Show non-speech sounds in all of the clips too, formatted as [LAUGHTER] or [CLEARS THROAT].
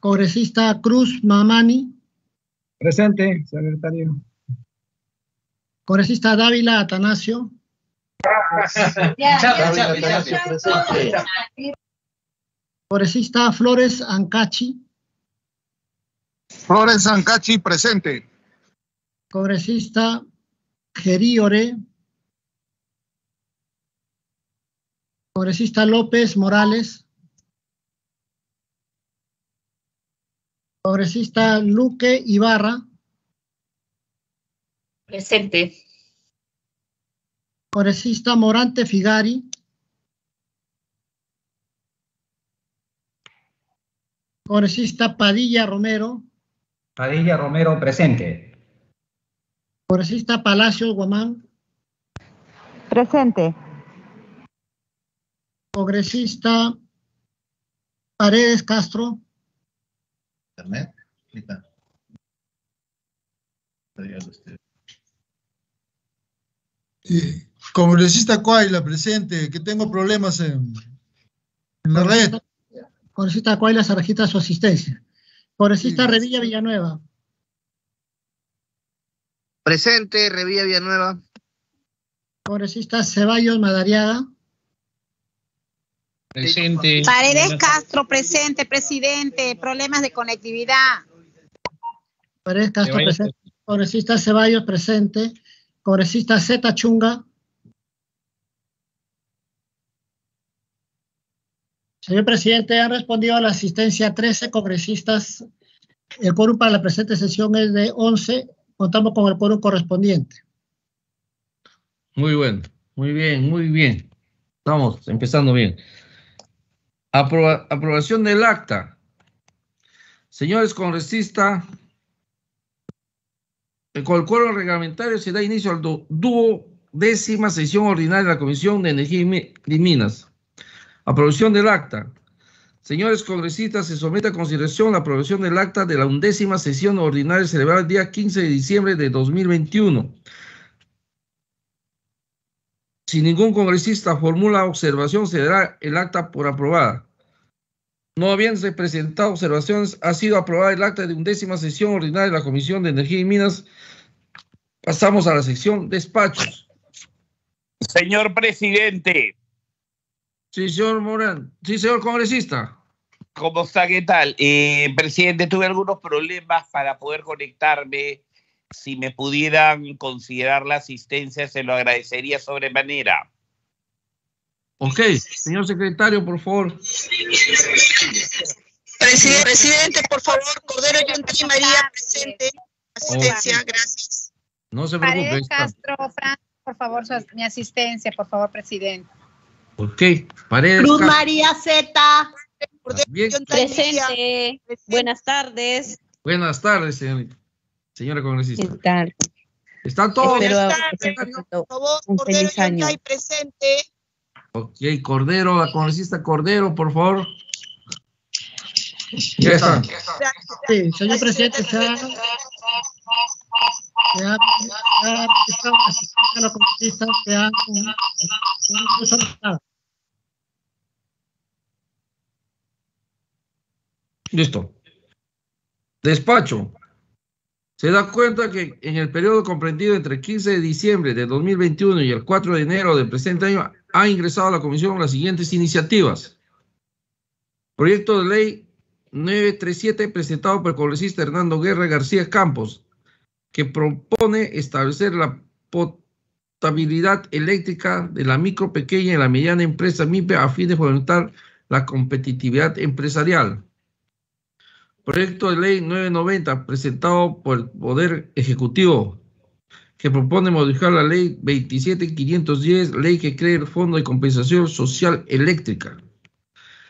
Congresista Cruz Mamani. Presente, secretario. Congresista Dávila Atanasio. Congresista Flores Ancachi. Flores Ancachi, presente. Congresista Geriore. Congresista López Morales. Congresista Luque Ibarra. Presente. Congresista Morante Figari. Congresista Padilla Romero. Padilla Romero, presente. Congresista Palacios Guamán. Presente. Congresista Paredes Castro. Internet. Eh, congresista Cuayla, presente, que tengo problemas en, en la red. Congresista Cuayla se registra su asistencia. Congresista Sí. Revilla Villanueva. Presente, Revilla Villanueva. Congresista Ceballos Madariaga. Presente. Paredes Castro, presente, presidente. Problemas de conectividad. Paredes Castro Ceballos presente. Congresista Ceballos presente. Congresista Zeta Chunga. Señor presidente, han respondido a la asistencia 13 congresistas. El quórum para la presente sesión es de 11. Contamos con el quórum correspondiente. Muy bueno, muy bien, muy bien. Estamos empezando bien. Aproba- aprobación del acta. Señores congresistas, con el quórum reglamentario se da inicio al du- dúo décima sesión ordinaria de la Comisión de Energía y Minas. Aprobación del acta. Señores congresistas, se somete a consideración la aprobación del acta de la undécima sesión ordinaria celebrada el día 15 de diciembre de 2021. Si ningún congresista formula observación, se dará el acta por aprobada. No habiéndose presentado observaciones, ha sido aprobada el acta de undécima sesión ordinaria de la Comisión de Energía y Minas. Pasamos a la sección despachos. Señor presidente, Sí, señor Morán. Sí, señor congresista. ¿cómo está? ¿Qué tal? Eh, presidente, tuve algunos problemas para poder conectarme. Si me pudieran considerar la asistencia, se lo agradecería sobremanera. Ok, señor secretario, por favor. Presidente, presidente, por favor, Cordero Yonti María, presente. Asistencia, gracias. No se preocupe. Paredes. Castro, Fran, por favor, su- mi asistencia, por favor, presidente. Ok, paredes. Cruz Castro. María Z. Bien. Presente. Buenas tardes. Buenas tardes, señorita. Señora congresista. ¿Qué tal? ¿Están todos? Espero secretario? Por favor, Un Cordero feliz año. Yonti presente. Ok, Cordero, la congresista Cordero, por favor. Ya está. Sí, señor presidente, se ha, se ha, a los congresistas que han. Listo. Despacho. Se da cuenta que en el periodo comprendido entre el 15 de diciembre de 2021 y el 4 de enero del presente año ha ingresado a la comisión las siguientes iniciativas. Proyecto de ley 937 presentado por el congresista Hernando Guerra García Campos, que propone establecer la potabilidad eléctrica de la micro, pequeña y la mediana empresa MIPE a fin de fomentar la competitividad empresarial. Proyecto de ley 990 presentado por el Poder Ejecutivo que propone modificar la ley 27510, ley que crea el Fondo de Compensación Social Eléctrica.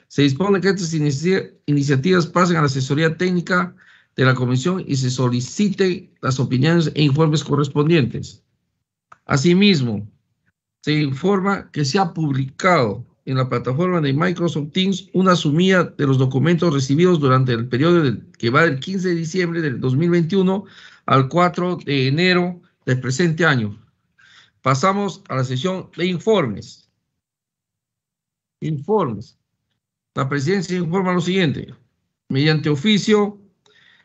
Se dispone que estas inicia- iniciativas pasen a la asesoría técnica de la comisión y se soliciten las opiniones e informes correspondientes. Asimismo, se informa que se ha publicado en la plataforma de Microsoft Teams una sumida de los documentos recibidos durante el periodo que va del 15 de diciembre del 2021 al 4 de enero del presente año. Pasamos a la sesión de informes. Informes. La presidencia informa lo siguiente. mediante oficio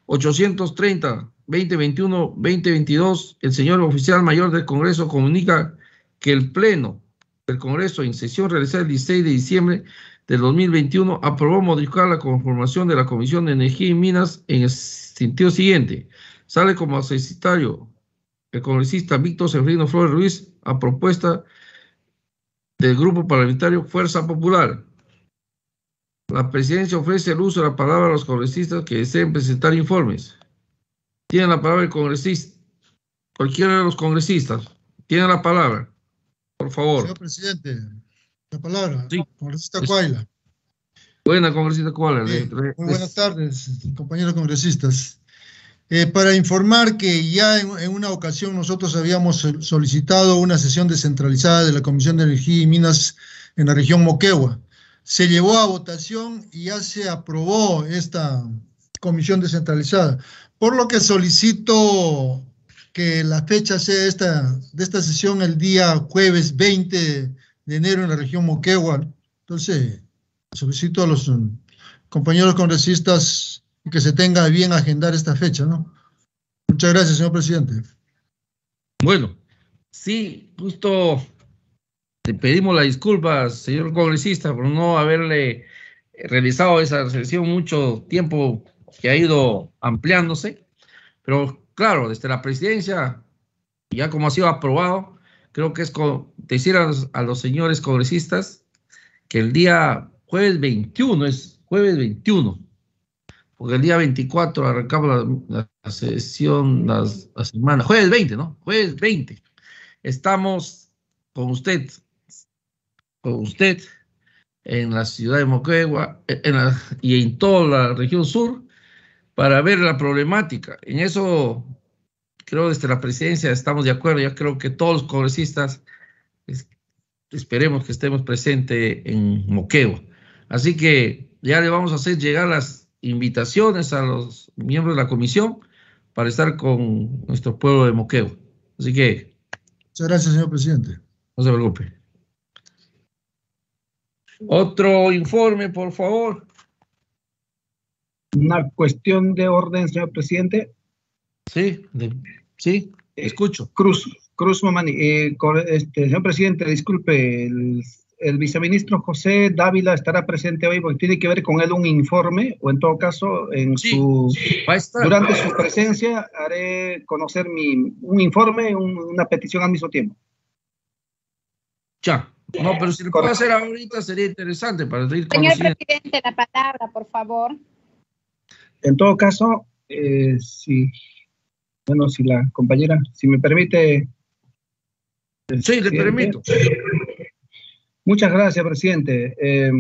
830 2021 2022, el señor oficial mayor del Congreso comunica que el Pleno del Congreso en sesión realizada el 16 de diciembre del 2021 aprobó modificar la conformación de la Comisión de Energía y Minas en el sentido siguiente. Sale como asesitario el congresista Víctor Severino Flores Ruiz a propuesta del Grupo Parlamentario Fuerza Popular. La presidencia ofrece el uso de la palabra a los congresistas que deseen presentar informes. Tiene la palabra el congresista, cualquiera de los congresistas. Tiene la palabra. Por favor. Señor presidente, la palabra. Sí. Congresista Cuayla. Buena, congresista Cuayla. Eh, muy buenas tardes, compañeros congresistas. Eh, para informar que ya en, en, una ocasión nosotros habíamos solicitado una sesión descentralizada de la Comisión de Energía y Minas en la región Moquegua. Se llevó a votación y ya se aprobó esta comisión descentralizada, por lo que solicito que la fecha sea esta, de esta sesión el día jueves 20 de enero en la región Moquegua. Entonces, solicito a los compañeros congresistas que se tenga bien agendar esta fecha, ¿no? Muchas gracias, señor presidente. Bueno, sí, justo le pedimos las disculpas, señor congresista, por no haberle realizado esa sesión mucho tiempo que ha ido ampliándose, pero claro, desde la presidencia, ya como ha sido aprobado, creo que es decir a los, señores congresistas que el día jueves 21, es jueves 21, porque el día 24 arrancamos la, la sesión, la, la, semana, jueves 20, ¿no? Jueves 20. Estamos con usted, con usted en la ciudad de Moquegua en la, y en toda la región sur para ver la problemática. En eso creo desde la presidencia estamos de acuerdo, ya creo que todos los congresistas es, esperemos que estemos presentes en Moquegua. Así que ya le vamos a hacer llegar las invitaciones a los miembros de la comisión para estar con nuestro pueblo de Moquegua. Así que... Muchas gracias, señor presidente. No se preocupe. Otro informe, por favor. Una cuestión de orden, señor presidente. Sí, de, sí, escucho. Cruz, Cruz Mamani. Eh, este, señor presidente, disculpe, el, el, viceministro José Dávila estará presente hoy porque tiene que ver con él un informe, o en todo caso, en Sí, su, va a estar. durante su presencia haré conocer mi, un informe, un- una petición al mismo tiempo. Ya. No, pero si lo puede hacer ahorita sería interesante para ir Señor presidente, la palabra, por favor. En todo caso, eh, si, bueno, si la compañera, si me permite. Sí, le permito. Muchas gracias, presidente. Eh,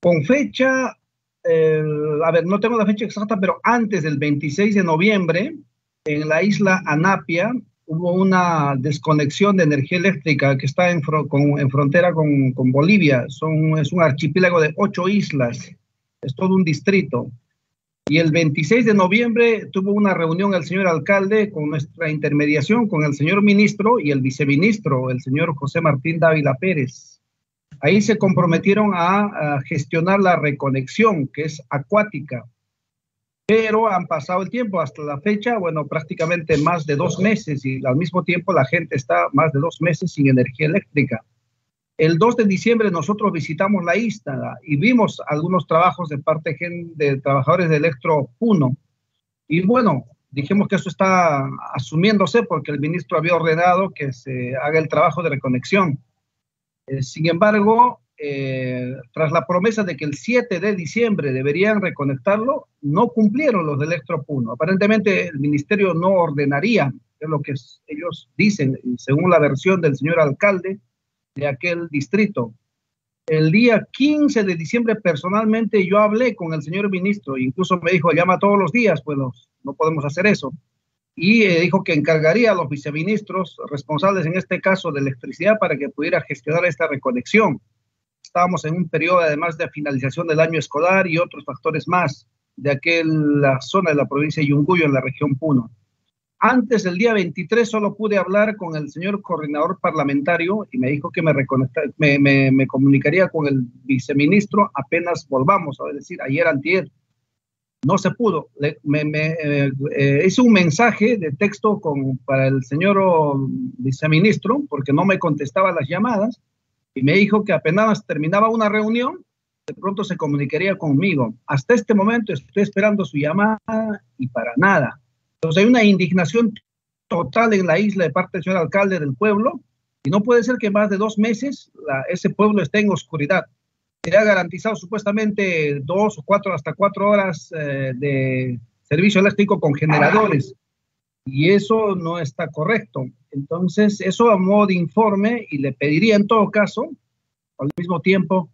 con fecha, eh, a ver, no tengo la fecha exacta, pero antes del 26 de noviembre, en la isla Anapia, hubo una desconexión de energía eléctrica que está en, fro- con- en frontera con, con Bolivia. Son, es un archipiélago de ocho islas, es todo un distrito. Y el 26 de noviembre tuvo una reunión el señor alcalde con nuestra intermediación, con el señor ministro y el viceministro, el señor José Martín Dávila Pérez. Ahí se comprometieron a, a gestionar la reconexión, que es acuática. Pero han pasado el tiempo hasta la fecha, bueno, prácticamente más de dos meses y al mismo tiempo la gente está más de dos meses sin energía eléctrica. El 2 de diciembre nosotros visitamos la isla y vimos algunos trabajos de parte de trabajadores de Electro Puno. Y bueno, dijimos que eso está asumiéndose porque el ministro había ordenado que se haga el trabajo de reconexión. Eh, sin embargo, eh, tras la promesa de que el 7 de diciembre deberían reconectarlo, no cumplieron los de Electro Puno. Aparentemente el ministerio no ordenaría, es lo que ellos dicen, según la versión del señor alcalde de aquel distrito. El día 15 de diciembre personalmente yo hablé con el señor ministro, incluso me dijo, llama todos los días, pues no, podemos hacer eso. Y eh, dijo que encargaría a los viceministros responsables en este caso de electricidad para que pudiera gestionar esta reconexión. Estábamos en un periodo además de finalización del año escolar y otros factores más de aquella zona de la provincia de Yunguyo en la región Puno. Antes del día 23 solo pude hablar con el señor coordinador parlamentario y me dijo que me, me, me- me comunicaría con el viceministro apenas volvamos, es decir, ayer antier. no se pudo. Le, eh, eh, hice un mensaje de texto con, para el señor viceministro, porque no me contestaba las llamadas, y me dijo que apenas terminaba una reunión, de pronto se comunicaría conmigo. Hasta este momento estoy esperando su llamada y para nada. Entonces hay una indignación total en la isla de parte del señor alcalde del pueblo, y no puede ser que más de dos meses la, ese pueblo esté en oscuridad se ha garantizado supuestamente dos o cuatro, hasta cuatro horas eh, de servicio eléctrico con generadores. Y eso no está correcto. Entonces, eso a modo de informe, y le pediría en todo caso, al mismo tiempo,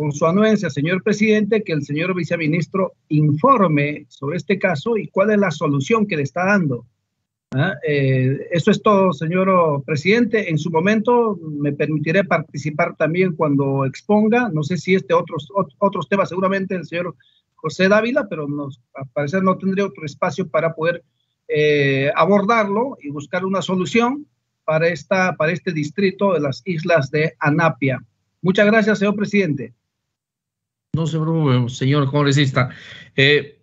con su anuencia, señor presidente, que el señor viceministro informe sobre este caso y cuál es la solución que le está dando. ¿Ah? Eh, eso es todo, señor presidente. En su momento me permitiré participar también cuando exponga. No sé si este otros, otros temas, seguramente el señor José Dávila, pero nos, al parecer no tendría otro espacio para poder eh, abordarlo y buscar una solución para, esta, para este distrito de las islas de Anapia. Muchas gracias, señor presidente. No se preocupe, señor congresista. Eh,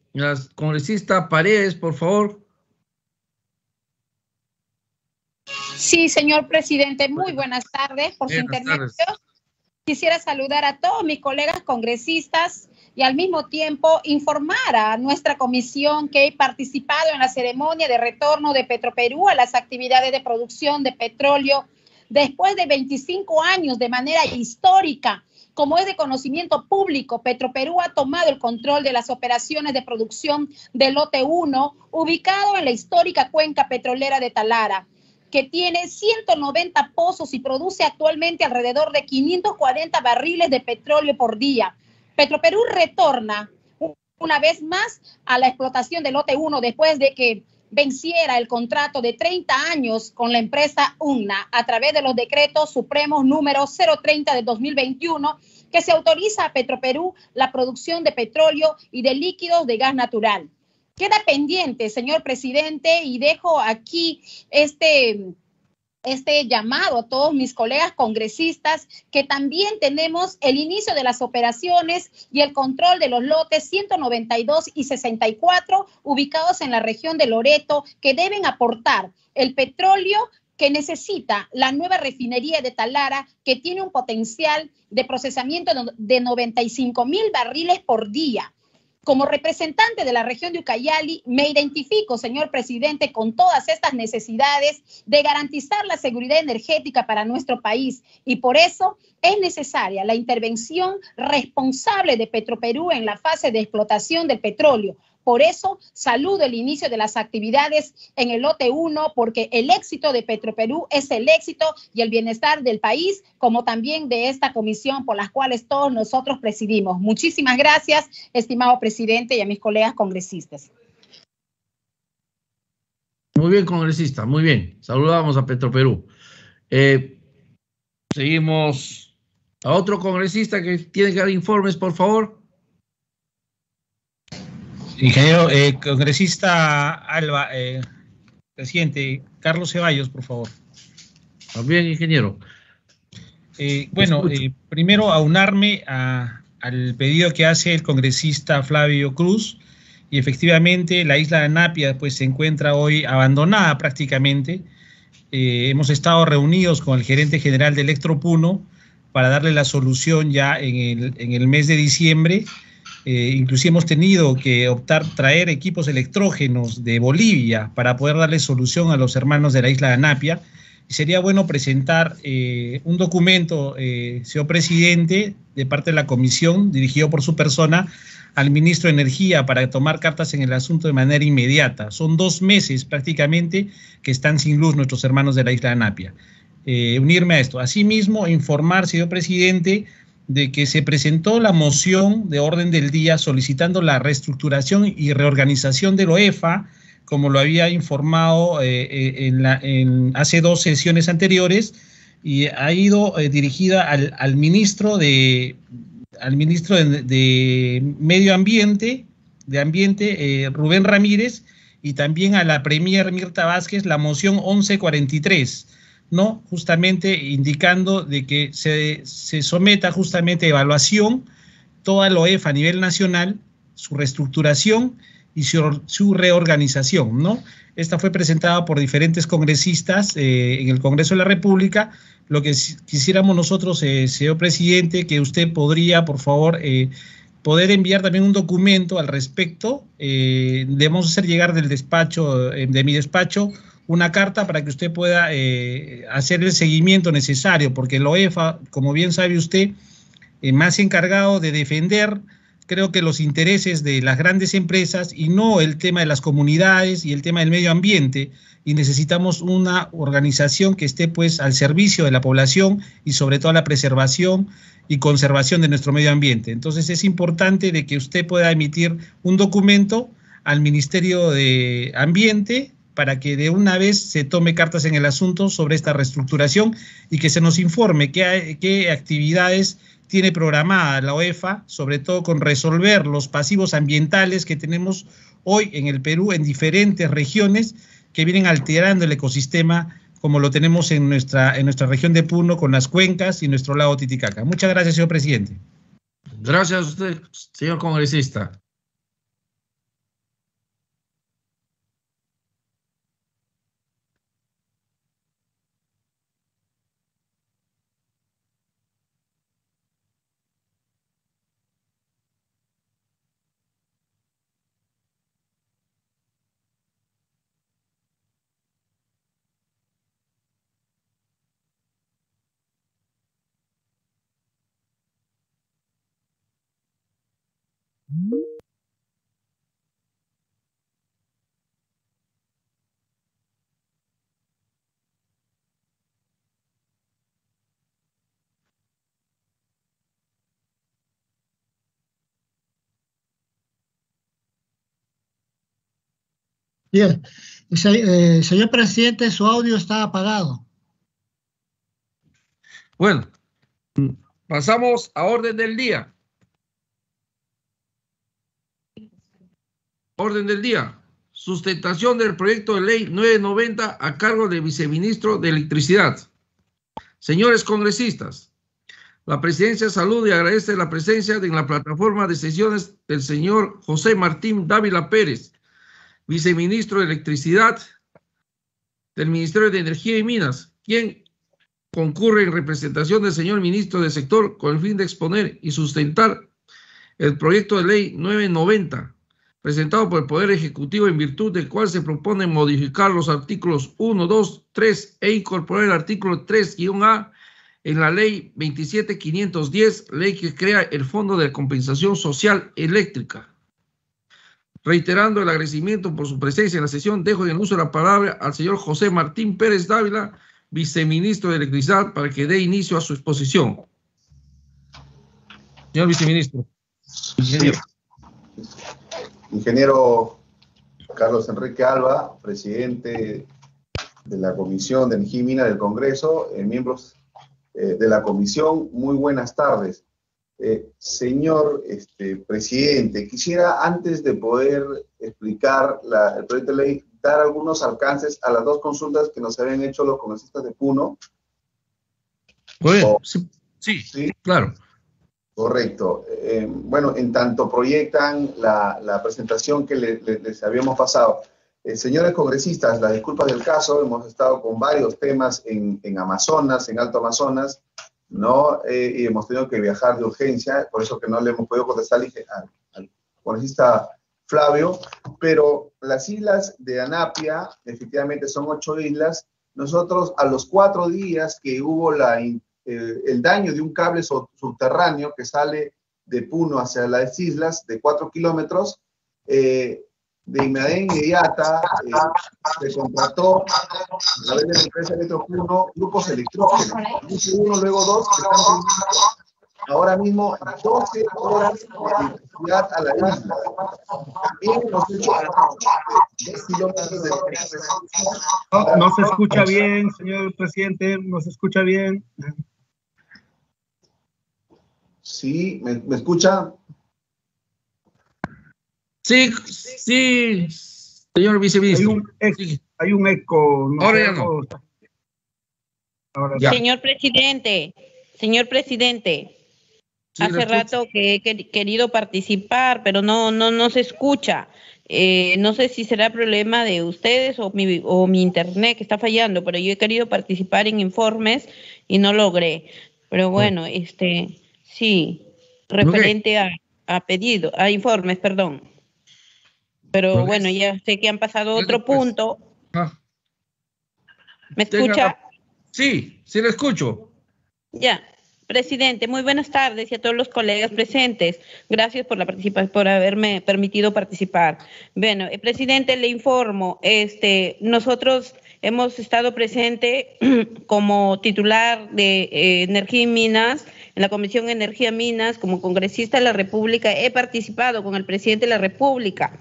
congresista Paredes, por favor. Sí, señor presidente, muy buenas tardes por su intervención. Quisiera saludar a todos mis colegas congresistas y al mismo tiempo informar a nuestra comisión que he participado en la ceremonia de retorno de Petroperú a las actividades de producción de petróleo después de 25 años de manera histórica. Como es de conocimiento público, Petroperú ha tomado el control de las operaciones de producción del lote 1, ubicado en la histórica cuenca petrolera de Talara que tiene 190 pozos y produce actualmente alrededor de 540 barriles de petróleo por día. Petroperú retorna una vez más a la explotación del lote 1 después de que venciera el contrato de 30 años con la empresa UNA a través de los decretos supremos número 030 de 2021 que se autoriza a Petroperú la producción de petróleo y de líquidos de gas natural. Queda pendiente, señor presidente, y dejo aquí este, este llamado a todos mis colegas congresistas que también tenemos el inicio de las operaciones y el control de los lotes 192 y 64 ubicados en la región de Loreto que deben aportar el petróleo que necesita la nueva refinería de Talara, que tiene un potencial de procesamiento de 95 mil barriles por día. Como representante de la región de Ucayali, me identifico, señor presidente, con todas estas necesidades de garantizar la seguridad energética para nuestro país. Y por eso es necesaria la intervención responsable de Petroperú en la fase de explotación del petróleo, por eso saludo el inicio de las actividades en el lote 1, porque el éxito de Petroperú es el éxito y el bienestar del país, como también de esta comisión por las cuales todos nosotros presidimos. Muchísimas gracias, estimado presidente y a mis colegas congresistas. Muy bien, congresista, muy bien. Saludamos a Petroperú. Eh, seguimos a otro congresista que tiene que dar informes, por favor. Ingeniero, eh, congresista Alba, eh, presidente, Carlos Ceballos, por favor. También, ingeniero. Eh, bueno, primero aunarme al pedido que hace el congresista Flavio Cruz, y efectivamente la isla de Napia pues, se encuentra hoy abandonada prácticamente. hemos estado reunidos con el gerente general de Electropuno para darle la solución ya en el, en el mes de diciembre eh, hemos tenido que optar traer equipos electrógenos de Bolivia para poder darle solución a los hermanos de la isla de Anapia. Sería bueno presentar eh, un documento, eh, señor presidente, de parte de la comisión, dirigido por su persona, al ministro de Energía para tomar cartas en el asunto de manera inmediata. Son dos meses prácticamente que están sin luz nuestros hermanos de la isla de Anapia. unirme a esto. Asimismo, informar, señor presidente, de que se presentó la moción de orden del día solicitando la reestructuración y reorganización de OEFA, como lo había informado eh, eh, en, la, en hace dos sesiones anteriores, y ha ido eh, dirigida al, ministro de al ministro de, Medio Ambiente, de Ambiente, Rubén Ramírez, y también a la Premier Mirta Vázquez, la moción 1143 ¿no? Justamente indicando de que se, se someta justamente a evaluación toda la OEF a nivel nacional su reestructuración y su, su reorganización, ¿no? Esta fue presentada por diferentes congresistas eh, en el Congreso de la República. Lo que quisiéramos nosotros, eh, señor presidente, que usted podría, por favor, eh, poder enviar también un documento al respecto. Debemos hacer llegar del despacho, de mi despacho, una carta para que usted pueda eh, hacer el seguimiento necesario, porque el OEFA, como bien sabe usted, eh, más encargado de defender creo que los intereses de las grandes empresas y no el tema de las comunidades y el tema del medio ambiente. Y necesitamos una organización que esté pues al servicio de la población y sobre todo la preservación y conservación de nuestro medio ambiente. Entonces es importante de que usted pueda emitir un documento al Ministerio de Ambiente para que de una vez se tome cartas en el asunto sobre esta reestructuración y que se nos informe qué, actividades tiene programada la OEFA, sobre todo con resolver los pasivos ambientales que tenemos hoy en el Perú en diferentes regiones que vienen alterando el ecosistema como lo tenemos en nuestra, en nuestra región de Puno con las cuencas y nuestro lago Titicaca. Muchas gracias, señor presidente. Gracias a usted, señor congresista. Bien. Se- eh, señor presidente, su audio está apagado. Bueno, pasamos a orden del día. Orden del día. Sustentación del proyecto de ley 990 a cargo del viceministro de Electricidad. Señores congresistas, la presidencia saluda y agradece la presencia en la plataforma de sesiones del señor José Martín Dávila Pérez, viceministro de Electricidad del Ministerio de Energía y Minas, quien concurre en representación del señor ministro del sector con el fin de exponer y sustentar el proyecto de ley 990 presentado por el Poder Ejecutivo en virtud del cual se propone modificar los artículos 1, 2, 3 e incorporar el artículo 3-A en la ley 27510, ley que crea el Fondo de Compensación Social Eléctrica. Reiterando el agradecimiento por su presencia en la sesión, dejo en el uso de la palabra al señor José Martín Pérez Dávila, viceministro de Electricidad, para que dé inicio a su exposición. Señor viceministro. Ingeniero. Carlos Enrique Alba, presidente de la Comisión de Energía y Mina del Congreso, eh, miembros eh, de la comisión, muy buenas tardes. Eh, señor este, presidente, quisiera antes de poder explicar la- el proyecto de ley, dar algunos alcances a las dos consultas que nos habían hecho los congresistas de Puno. Bueno, sí, sí, claro. Correcto. Eh, bueno, en tanto proyectan la, la presentación que le- le- les habíamos pasado. Eh, señores congresistas, las disculpas del caso, hemos estado con varios temas en, en Amazonas, en Alto Amazonas, ¿no? Eh, y hemos tenido que viajar de urgencia, por eso que no le hemos podido contestar al, al- congresista Flavio, pero las islas de Anapia, efectivamente son ocho islas. Nosotros a los cuatro días que hubo la, el daño de un cable subterráneo que sale de Puno hacia las islas de cuatro kilómetros, eh, de manera inmediata eh, se contrató a través de la empresa Electro Puno grupos electrógenos. Puse uno, luego dos, que están ahora mismo 12 horas de electricidad a la isla. También hemos hecho 10 kilómetros de No, no se escucha bien, señor presidente, no se escucha bien. Sí, ¿me, me escucha? Sí, sí, señor viceministro. Hay un, eco, hay un eco. no Ahora ya no. Ahora Ya. Señor presidente, señor presidente, Hace rato que he querido participar, pero no, no, no se escucha. Eh, no sé si será problema de ustedes o mi, o mi internet que está fallando, pero yo he querido participar en informes y no logré. Pero bueno, este, sí, referente a, a pedido, a informes, perdón. Pero bueno, ya sé que han pasado otro pues. punto. Ah. ¿Me escucha? Sí, sí le escucho. Ya. Presidente, muy buenas tardes y a todos los colegas presentes. Gracias por la participación, por haberme permitido participar. Bueno, eh, presidente, le informo, este, nosotros hemos estado presente [CLEARS THROAT] como titular de eh, Energía y Minas en la Comisión Energía Minas, como congresista de la República, he participado con el presidente de la República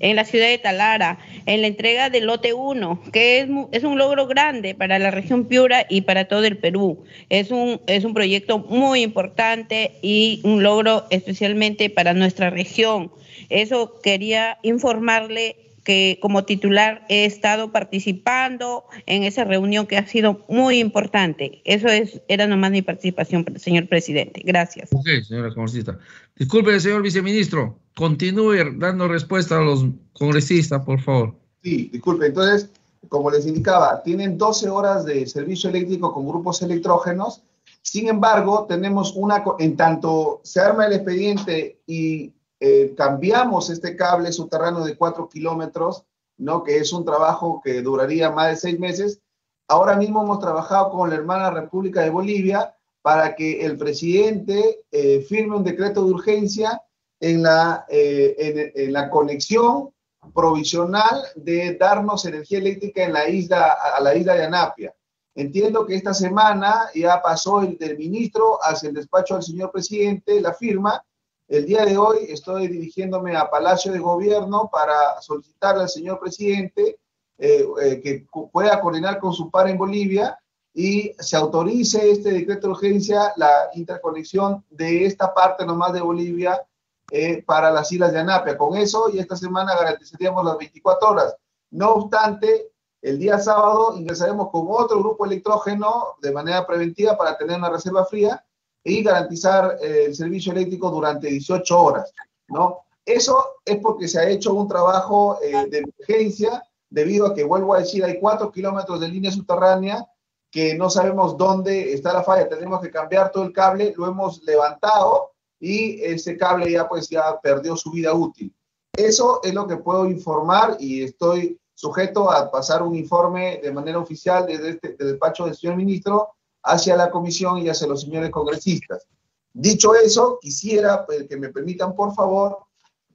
en la ciudad de Talara, en la entrega del lote 1, que es, un logro grande para la región Piura y para todo el Perú. Es un proyecto muy importante y un logro especialmente para nuestra región. Eso quería informarle que como titular he estado participando en esa reunión que ha sido muy importante. Eso es, era nomás mi participación, señor presidente. Gracias. Ok, señora congresista. Disculpe, señor viceministro, continúe dando respuesta a los congresistas, por favor. Sí, disculpe. Entonces, como les indicaba, tienen 12 horas de servicio eléctrico con grupos electrógenos. Sin embargo, tenemos una, en tanto se arma el expediente y eh, cambiamos este cable subterráneo de 4 kilómetros, ¿no? que es un trabajo que duraría más de seis meses. Ahora mismo hemos trabajado con la hermana República de Bolivia para que el presidente eh, firme un decreto de urgencia en la, eh, en, la conexión provisional de darnos energía eléctrica en la isla, a la isla de Anapia. Entiendo que esta semana ya pasó el del ministro hacia el despacho del señor presidente la firma el día de hoy estoy dirigiéndome a Palacio de Gobierno para solicitarle al señor presidente eh, eh, que pueda coordinar con su par en Bolivia y se autorice este decreto de urgencia la interconexión de esta parte nomás de Bolivia eh, para las islas de Anapia. Con eso y esta semana garantizaríamos las 24 horas. No obstante, el día sábado ingresaremos con otro grupo electrógeno de manera preventiva para tener una reserva fría y garantizar eh, el servicio eléctrico durante 18 horas, ¿no? Eso es porque se ha hecho un trabajo eh, de emergencia debido a que, vuelvo a decir, hay cuatro kilómetros de línea subterránea que no sabemos dónde está la falla, tenemos que cambiar todo el cable, lo hemos levantado y ese cable ya pues ya perdió su vida útil. Eso es lo que puedo informar y estoy sujeto a pasar un informe de manera oficial desde este, el despacho del señor ministro hacia la comisión y hacia los señores congresistas. Dicho eso, quisiera pues, que me permitan, por favor,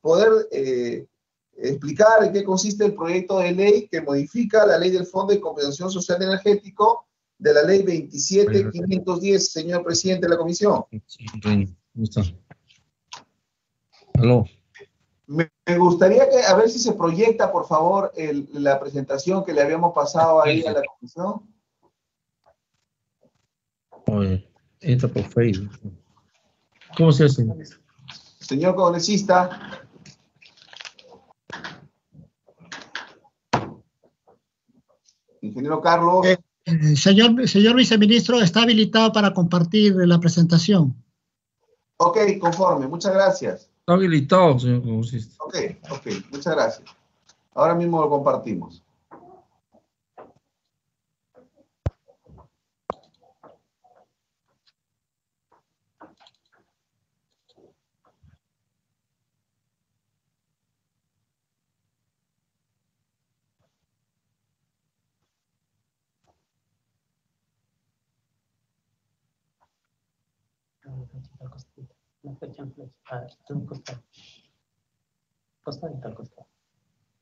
poder eh, explicar en qué consiste el proyecto de ley que modifica la ley del Fondo de Compensación Social Energético de la ley 27510, señor presidente de la comisión. Aló. Me, gustaría que, a ver si se proyecta, por favor, la presentación que le habíamos pasado ahí a la comisión. Oye, entra por Facebook. ¿Cómo se hace? Señor congresista. Ingeniero Carlos. Eh, eh, señor, señor viceministro, está habilitado para compartir la presentación. Ok, conforme. Muchas gracias. Está habilitado, señor congresista. Ok, ok. Muchas gracias. Ahora mismo lo compartimos.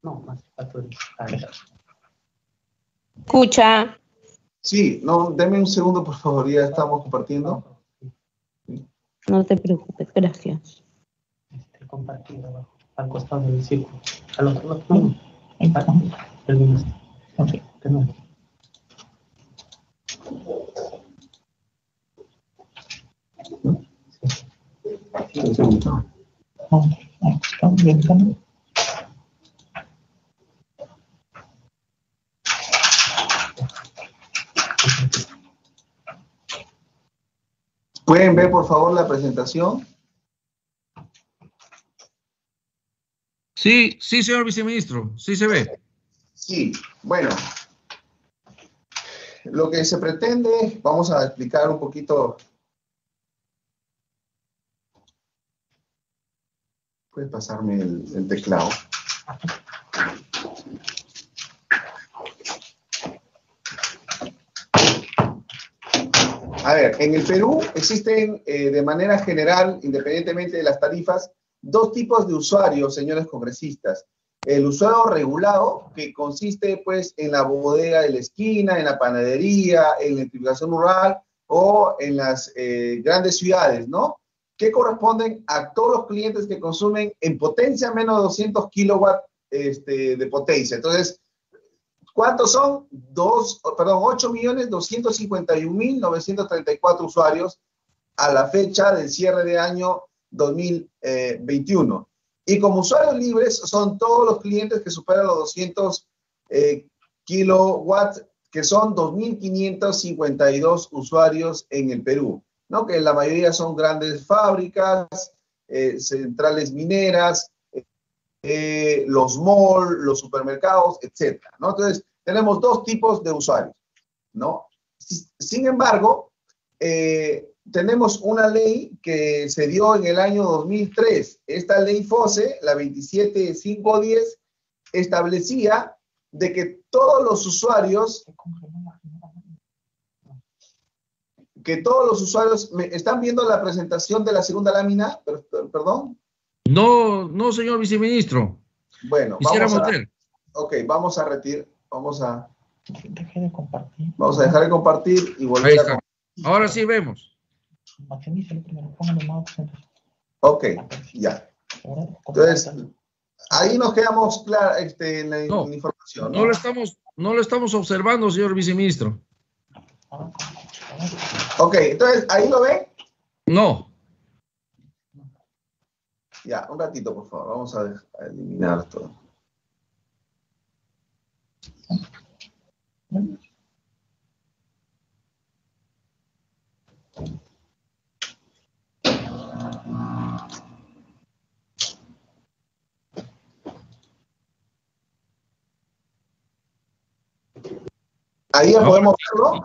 No, más Escucha. Sí, no, deme un segundo, por favor, ya estamos compartiendo. No te preocupes, gracias. Este, compartido abajo, al costado del círculo. Al otro lado, no. El ministro. Ok, ¿Pueden ver por favor la presentación? Sí, sí, señor viceministro, sí se ve. Sí, bueno, lo que se pretende, vamos a explicar un poquito Puede pasarme el, teclado. A ver, en el Perú existen eh, de manera general, independientemente de las tarifas, dos tipos de usuarios, señores congresistas. El usuario regulado, que consiste pues en la bodega de la esquina, en la panadería, en la edificación rural o en las eh, grandes ciudades, ¿no? Que corresponden a todos los clientes que consumen en potencia menos de 200 kilowatts este, de potencia. Entonces, ¿Cuántos son? Dos, perdón, 8.251.934 usuarios a la fecha del cierre de año 2021. Y como usuarios libres son todos los clientes que superan los 200 eh, kilowatts, que son 2.552 usuarios en el Perú, ¿no? que la mayoría son grandes fábricas, eh, centrales mineras, eh, los malls, los supermercados, etcétera, ¿no? Entonces, tenemos dos tipos de usuarios, ¿no? Sin embargo, eh, tenemos una ley que se dio en el año 2003. Esta ley FOSE, la 27510, establecía de que todos los usuarios que todos los usuarios ¿me están viendo la presentación de la segunda lámina, perdón. No, no, señor viceministro. Bueno, vamos a, ok, vamos a retirar, vamos a, vamos a dejar de compartir y volver a Ahora sí vemos. Ok, ya. Entonces, ahí nos quedamos claros este, en, la, información. ¿no? lo estamos, no lo estamos observando, señor viceministro. Ok, entonces, ¿ahí lo ve? No. Ya, un ratito, por favor. Vamos a, a eliminar todo. Ahí ya podemos verlo.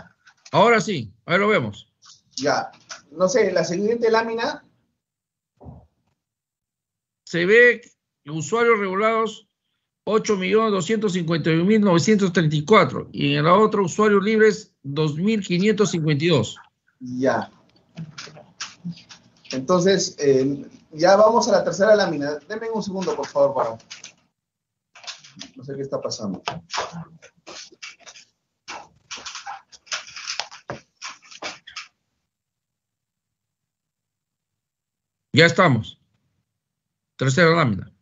Ahora sí, ahí lo vemos. Ya, no sé, la siguiente lámina se ve usuarios regulados 8.251.934 y en la otra usuarios libres 2.552. Ya. Entonces, eh, ya vamos a la tercera lámina. Denme un segundo, por favor, para... No sé qué está pasando. Ya estamos. Tercera lámina.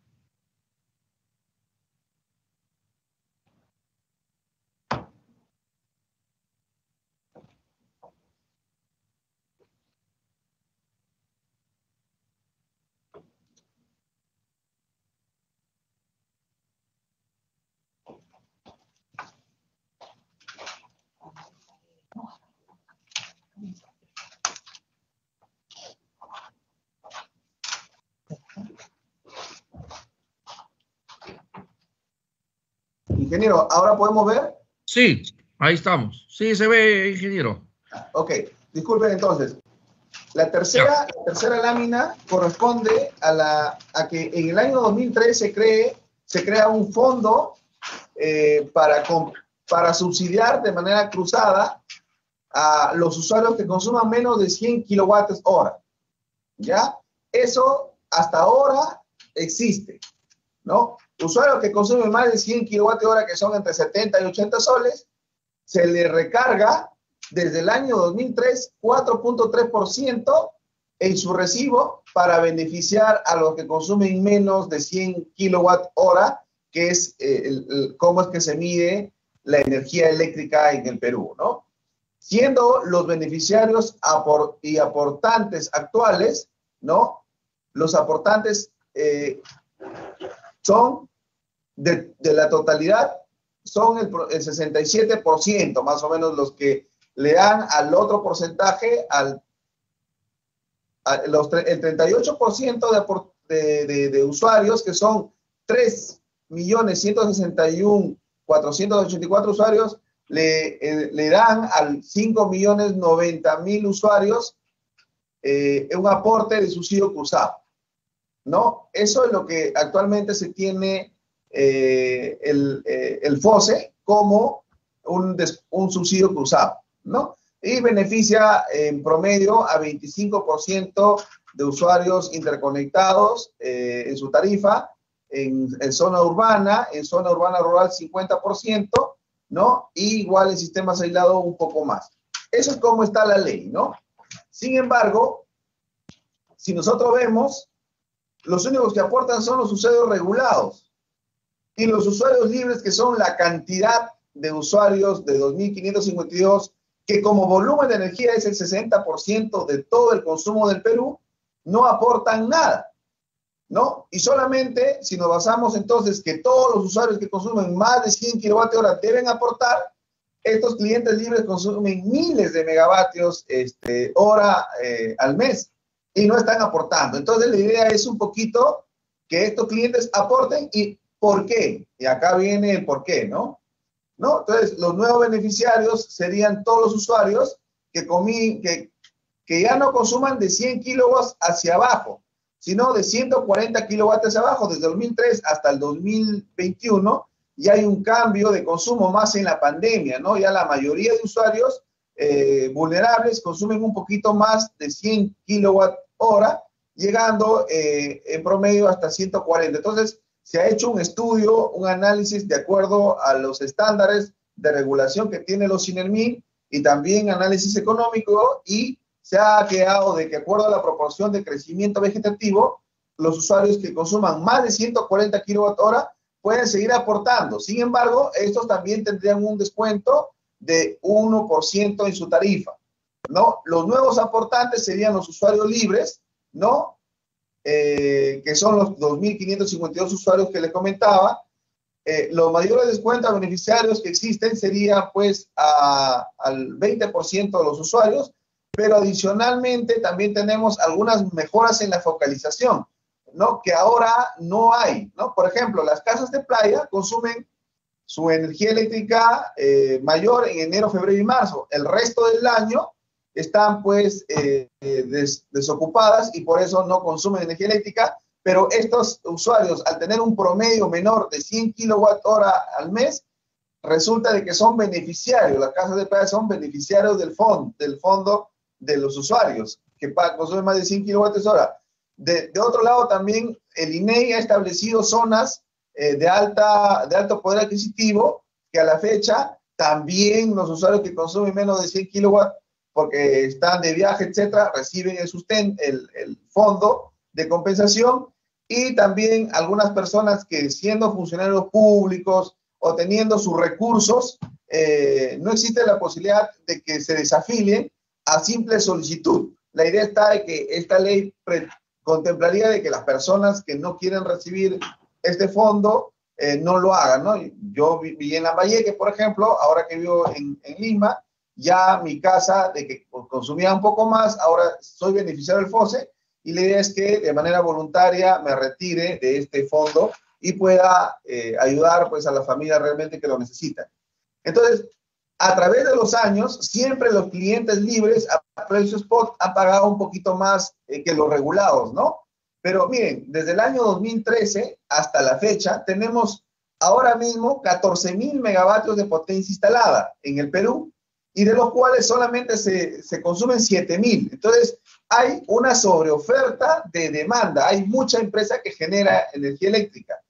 Ingeniero, ¿ahora podemos ver? Sí, ahí estamos. Sí, se ve, ingeniero. Ok, disculpen entonces. La tercera, la tercera lámina corresponde a, la, a que en el año 2003 se, cree, se crea un fondo eh, para, para subsidiar de manera cruzada a los usuarios que consuman menos de 100 kilowatts hora. ¿Ya? Eso hasta ahora existe, ¿no? Usuarios que consumen más de 100 kWh, que son entre 70 y 80 soles, se le recarga desde el año 2003 4.3% en su recibo para beneficiar a los que consumen menos de 100 kWh, que es eh, cómo es que se mide la energía eléctrica en el Perú, ¿no? Siendo los beneficiarios y aportantes actuales, ¿no? Los aportantes eh, son de, la totalidad, son el, 67% más o menos los que le dan al otro porcentaje, al los, el 38% de, de, de, usuarios, que son 3.161.484 usuarios, le, eh, le dan al 5.090.000 usuarios eh, un aporte de subsidio cruzado. ¿No? Eso es lo que actualmente se tiene eh, el, el, FOSE como un, un subsidio cruzado, ¿no? y beneficia en promedio a 25% de usuarios interconectados eh, en su tarifa, en, zona urbana, en zona urbana rural 50%, ¿no? Y igual en sistemas aislados un poco más. Eso es como está la ley, ¿no? Sin embargo, si nosotros vemos, los únicos que aportan son los usuarios regulados y los usuarios libres, que son la cantidad de usuarios de 2.552 que como volumen de energía es el 60% de todo el consumo del Perú, no aportan nada, ¿no? Y solamente si nos basamos entonces que todos los usuarios que consumen más de 100 kilovatios deben aportar, estos clientes libres consumen miles de megavatios este, hora eh, al mes y no están aportando. Entonces la idea es un poquito que estos clientes aporten y ¿por qué? Y acá viene el por qué, ¿no? ¿no? Entonces, los nuevos beneficiarios serían todos los usuarios que, comí, que, que ya no consuman de 100 kilowatts hacia abajo, sino de 140 kilowatts hacia abajo. Desde 2003 hasta el 2021 ya hay un cambio de consumo más en la pandemia, ¿no? Ya la mayoría de usuarios eh, vulnerables consumen un poquito más de 100 kilowatt hora, llegando eh, en promedio hasta 140. Entonces, se ha hecho un estudio, un análisis de acuerdo a los estándares de regulación que tiene los CINERMIN y también análisis económico y se ha quedado de que acuerdo a la proporción de crecimiento vegetativo, los usuarios que consuman más de 140 kWh pueden seguir aportando. Sin embargo, estos también tendrían un descuento de 1% en su tarifa, ¿no? Los nuevos aportantes serían los usuarios libres, ¿no? Eh, que son los 2.552 usuarios que les comentaba, eh, los mayores descuentos beneficiarios que existen serían pues al 20% de los usuarios, pero adicionalmente también tenemos algunas mejoras en la focalización, ¿no? Que ahora no hay, ¿no? Por ejemplo, las casas de playa consumen su energía eléctrica eh, mayor en enero, febrero y marzo. El resto del año están pues eh, eh, desocupadas y por eso no consumen energía eléctrica, pero estos usuarios al tener un promedio menor de 100 kilowatt hora al mes, resulta de que son beneficiarios, las casas de playa son beneficiarios del fondo, del fondo de los usuarios que consumen más de 100 kilowatt hora. De, otro lado también el INEI ha establecido zonas eh, de, alta, de alto poder adquisitivo que a la fecha también los usuarios que consumen menos de 100 kilowatt porque están de viaje, etcétera, reciben el, sustento, el, el fondo de compensación y también algunas personas que siendo funcionarios públicos o teniendo sus recursos, eh, no existe la posibilidad de que se desafilien a simple solicitud. La idea está de que esta ley contemplaría de que las personas que no quieren recibir este fondo eh, no lo hagan, ¿no? Yo viví en Lambayeque, por ejemplo, ahora que vivo en, en Lima, ya mi casa de que consumía un poco más, ahora soy beneficiario del FOSE y la idea es que de manera voluntaria me retire de este fondo y pueda eh, ayudar pues a la familia realmente que lo necesita. Entonces, a través de los años, siempre los clientes libres a precio spot han pagado un poquito más eh, que los regulados, ¿no? Pero miren, desde el año 2013 hasta la fecha, tenemos ahora mismo 14 mil megavatios de potencia instalada en el Perú y de los cuales solamente se, se consumen 7000. Entonces, hay una sobreoferta de demanda. Hay mucha empresa que genera energía eléctrica.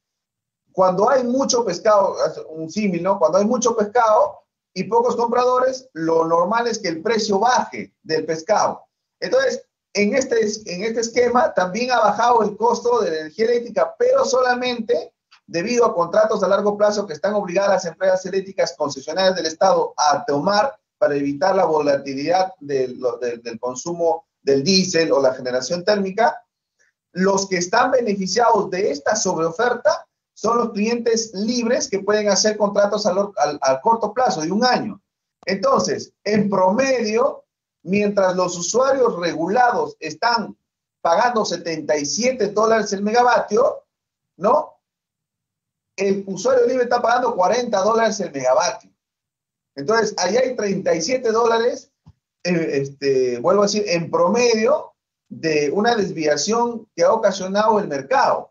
Cuando hay mucho pescado, un símil, ¿no? Cuando hay mucho pescado y pocos compradores, lo normal es que el precio baje del pescado. Entonces, en este, en este esquema también ha bajado el costo de la energía eléctrica, pero solamente debido a contratos a largo plazo que están obligadas las empresas eléctricas concesionarias del Estado a tomar para evitar la volatilidad del, consumo del diésel o la generación térmica, los que están beneficiados de esta sobreoferta son los clientes libres que pueden hacer contratos al, al, corto plazo de un año. Entonces, en promedio, mientras los usuarios regulados están pagando 77 dólares el megavatio, ¿no? El usuario libre está pagando 40 dólares el megavatio. Entonces, ahí hay 37 dólares, eh, este, vuelvo a decir, en promedio de una desviación que ha ocasionado el mercado.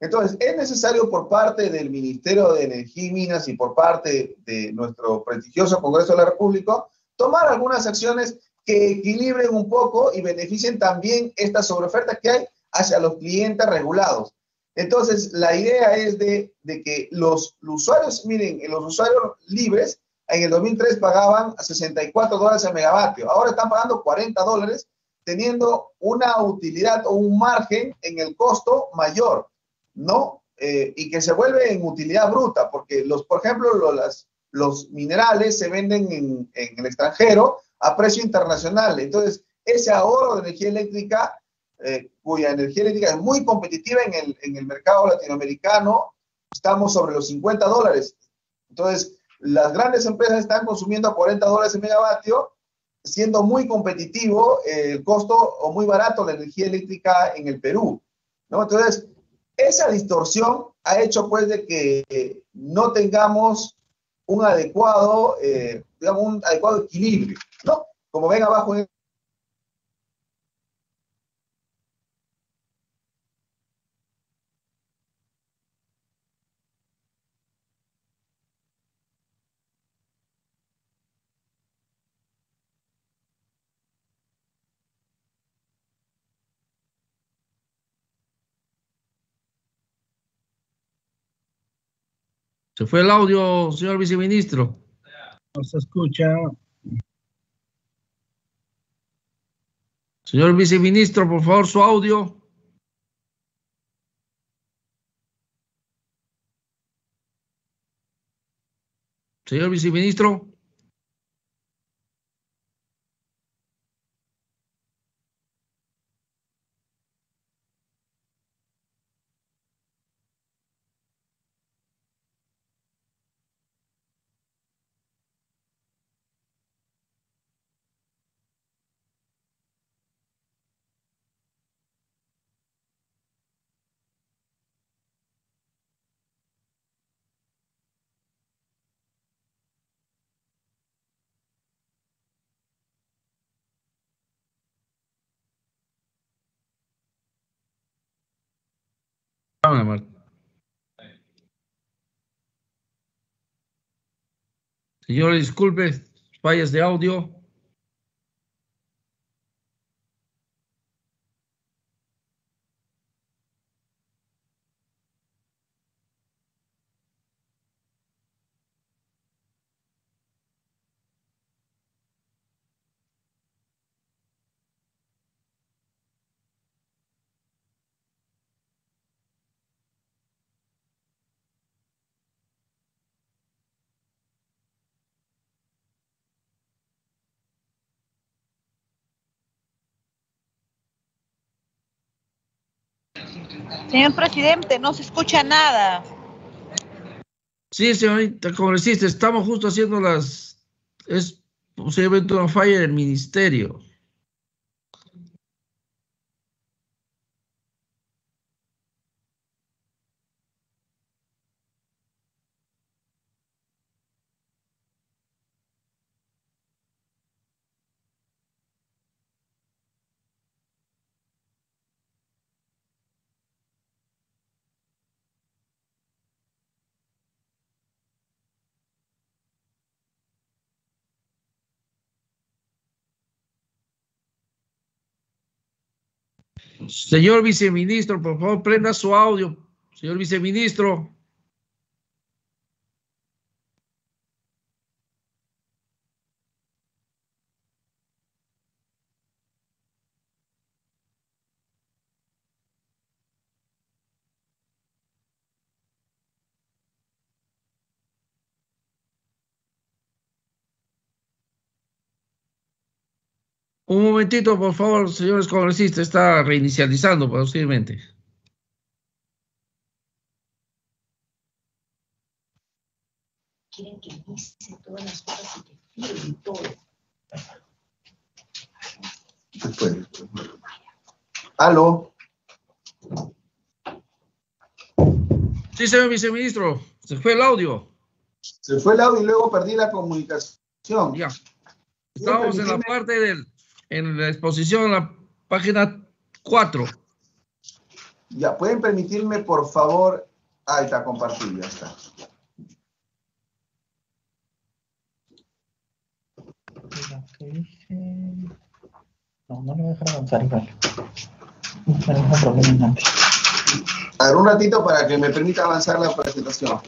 Entonces, es necesario por parte del Ministerio de Energía y Minas y por parte de nuestro prestigioso Congreso de la República tomar algunas acciones que equilibren un poco y beneficien también esta sobreoferta que hay hacia los clientes regulados. Entonces, la idea es de, que los, usuarios, miren, los usuarios libres en el 2003 pagaban 64 dólares el megavatio, ahora están pagando 40 dólares, teniendo una utilidad o un margen en el costo mayor. ¿no? Eh, y que se vuelve en utilidad bruta, porque los, por ejemplo, los, los minerales se venden en, en, el extranjero a precio internacional. Entonces, ese ahorro de energía eléctrica, eh, cuya energía eléctrica es muy competitiva en el, en el mercado latinoamericano, estamos sobre los 50 dólares. Entonces, las grandes empresas están consumiendo a 40 dólares el megavatio, siendo muy competitivo el costo o muy barato la energía eléctrica en el Perú. ¿no? Entonces, esa distorsión ha hecho pues de que no tengamos un adecuado, eh, digamos, un adecuado equilibrio, ¿no? Como ven abajo en Se fue el audio, señor viceministro. No se escucha. Señor viceministro, por favor, su audio. Señor viceministro. Señor, disculpe, fallas de audio. Señor presidente, no se escucha nada. Sí, señorita congresista, estamos justo haciendo las... Es posiblemente una falla del ministerio. Señor viceministro, por favor, prenda su audio. Señor viceministro. Un momentito, por favor, señores congresistas, está reinicializando posiblemente. Quieren que inicie todas las cosas y que firme todo. Después. Aló. Sí, señor viceministro, se fue el audio. Se fue el audio y luego perdí la comunicación. Ya. Estamos en la parte del, en la exposición, en la página 4. Ya, ¿pueden permitirme, por favor? Ahí está, compartir, ya está. No, no le voy a dejar avanzar igual. No tenemos problema antes. A ver, un ratito para que me permita avanzar la presentación.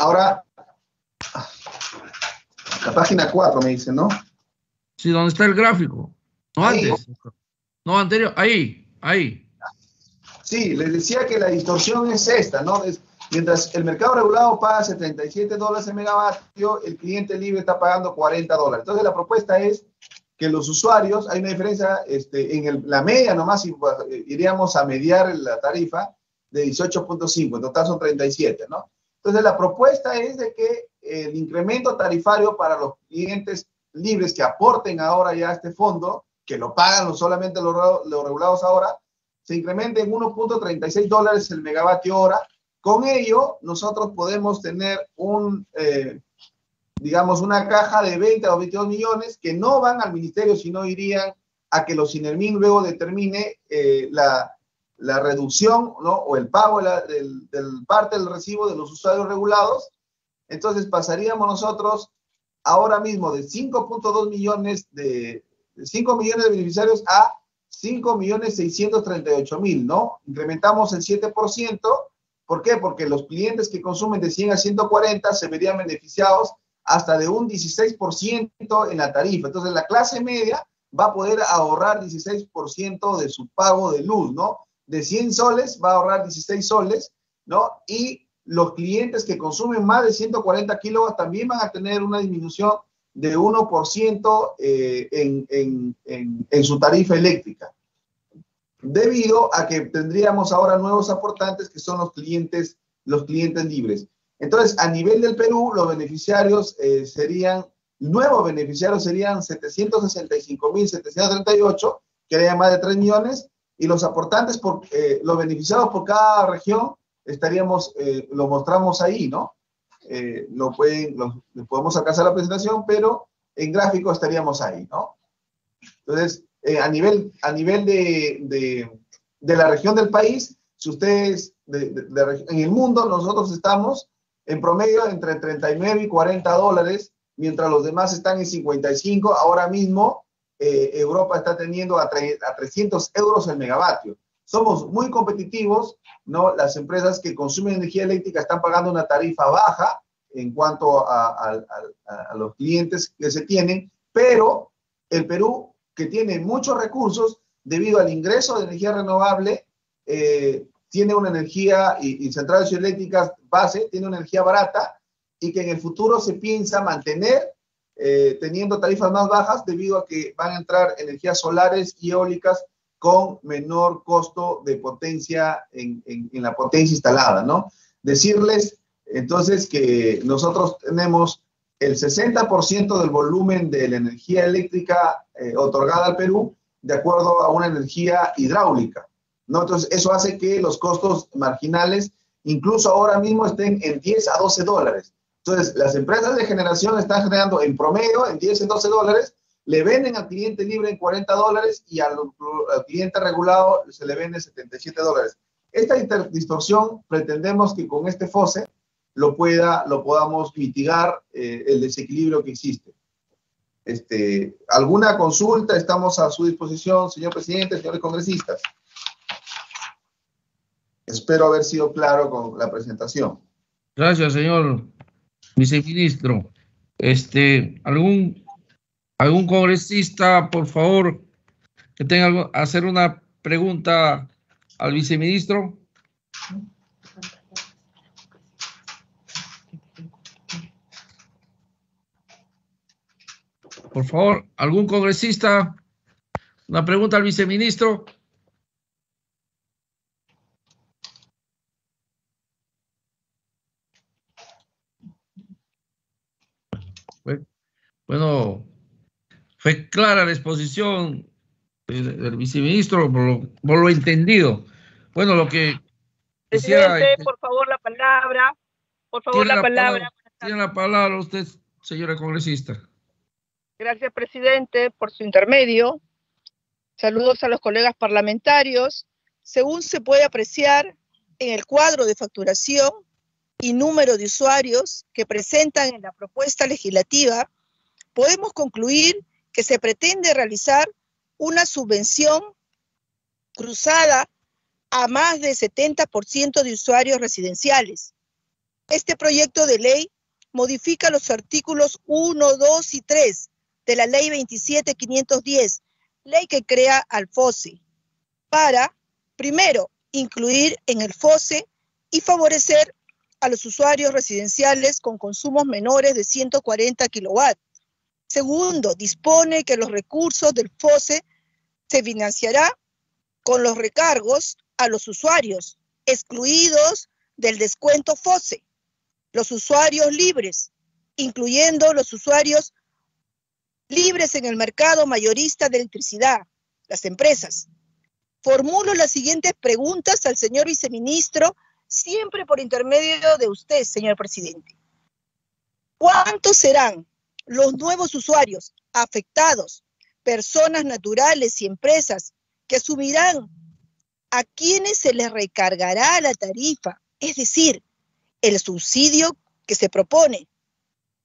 Ahora, la página 4 me dice, ¿no? Sí, donde está el gráfico. No antes. No anterior. Ahí, ahí. Sí, les decía que la distorsión es esta, ¿no? Es- mientras el mercado regulado paga 77 dólares el megavatio, el cliente libre está pagando 40 dólares. Entonces la propuesta es que los usuarios, hay una diferencia este, en el- la media nomás, iríamos a mediar la tarifa de 18.5, en total son 37, ¿no? Entonces la propuesta es de que el incremento tarifario para los clientes libres que aporten ahora ya este fondo, que lo pagan solamente los, re- los regulados ahora, se incremente en 1.36 dólares el megavatio hora. Con ello, nosotros podemos tener un, eh, digamos, una caja de 20 o 22 millones que no van al ministerio, sino irían a que los Sinermin luego determine eh, la, la reducción ¿no? o el pago de la- del parte del recibo de los usuarios regulados. Entonces pasaríamos nosotros ahora mismo de 5.2 millones de, de 5 millones de beneficiarios a 5 millones 638 mil, ¿no? Incrementamos el 7%. ¿Por qué? Porque los clientes que consumen de 100 a 140 se verían beneficiados hasta de un 16% en la tarifa. Entonces, la clase media va a poder ahorrar 16% de su pago de luz, ¿no? De 100 soles va a ahorrar 16 soles, ¿no? Y los clientes que consumen más de 140 kilowatts también van a tener una disminución de 1% eh, en, en- en- su tarifa eléctrica, debido a que tendríamos ahora nuevos aportantes que son los clientes, los clientes libres. Entonces, a nivel del Perú, los beneficiarios eh, serían, nuevos beneficiarios serían 765.738, que harían más de 3 millones, y los aportantes, por, eh, los beneficiados por cada región, estaríamos, eh, lo mostramos ahí, ¿no? Eh, pueden, lo, podemos alcanzar la presentación, pero en gráfico estaríamos ahí, ¿no? Entonces, eh, a nivel, a nivel de, de, la región del país, si ustedes, de- en el mundo, nosotros estamos en promedio entre 39 y 40 dólares, mientras los demás están en 55. Ahora mismo, eh, Europa está teniendo a, a 300 euros el megavatio. Somos muy competitivos, ¿no? Las empresas que consumen energía eléctrica están pagando una tarifa baja en cuanto a, los clientes que se tienen, pero el Perú, que tiene muchos recursos, debido al ingreso de energía renovable, eh, tiene una energía y, y centrales eléctricas base, tiene una energía barata y que en el futuro se piensa mantener eh, teniendo tarifas más bajas debido a que van a entrar energías solares y eólicas con menor costo de potencia en, en- en la potencia instalada, ¿no? Decirles entonces que nosotros tenemos el 60% del volumen de la energía eléctrica eh, otorgada al Perú de acuerdo a una energía hidráulica, ¿no? Entonces, eso hace que los costos marginales incluso ahora mismo estén en 10 a 12 dólares. Entonces, las empresas de generación están generando en promedio en 10 en 12 dólares, le venden al cliente libre en 40 dólares y al, cliente regulado se le vende 77 dólares. Esta distorsión pretendemos que con este FOSE lo, pueda, lo podamos mitigar eh, el desequilibrio que existe. Este, ¿Alguna consulta? Estamos a su disposición, señor presidente, señores congresistas. Espero haber sido claro con la presentación. Gracias, señor viceministro. Este, algún, algún congresista, por favor, que tenga hacer una pregunta al viceministro. Por favor, algún congresista, una pregunta al viceministro. Bueno, fue clara la exposición del, viceministro por lo, por lo, entendido. Bueno, lo que quisiera... Presidente, por favor, la palabra. Por favor, la, palabra. Tiene la palabra usted, señora congresista. Gracias, presidente, por su intermedio. Saludos a los colegas parlamentarios. Según se puede apreciar en el cuadro de facturación y número de usuarios que presentan en la propuesta legislativa, podemos concluir que se pretende realizar una subvención cruzada a más del 70% de usuarios residenciales. Este proyecto de ley modifica los artículos 1, 2 y 3 de la ley 27510, ley que crea al FOSE, para, primero, incluir en el FOSE y favorecer a los usuarios residenciales con consumos menores de 140 kilowatts. Segundo, dispone que los recursos del FOSE se financiará con los recargos a los usuarios, excluidos del descuento FOSE, los usuarios libres, incluyendo los usuarios libres en el mercado mayorista de electricidad, las empresas. Formulo las siguientes preguntas al señor viceministro, siempre por intermedio de usted, señor presidente. ¿Cuántos serán los nuevos usuarios afectados, personas naturales y empresas que asumirán a quienes se les recargará la tarifa, es decir, el subsidio que se propone?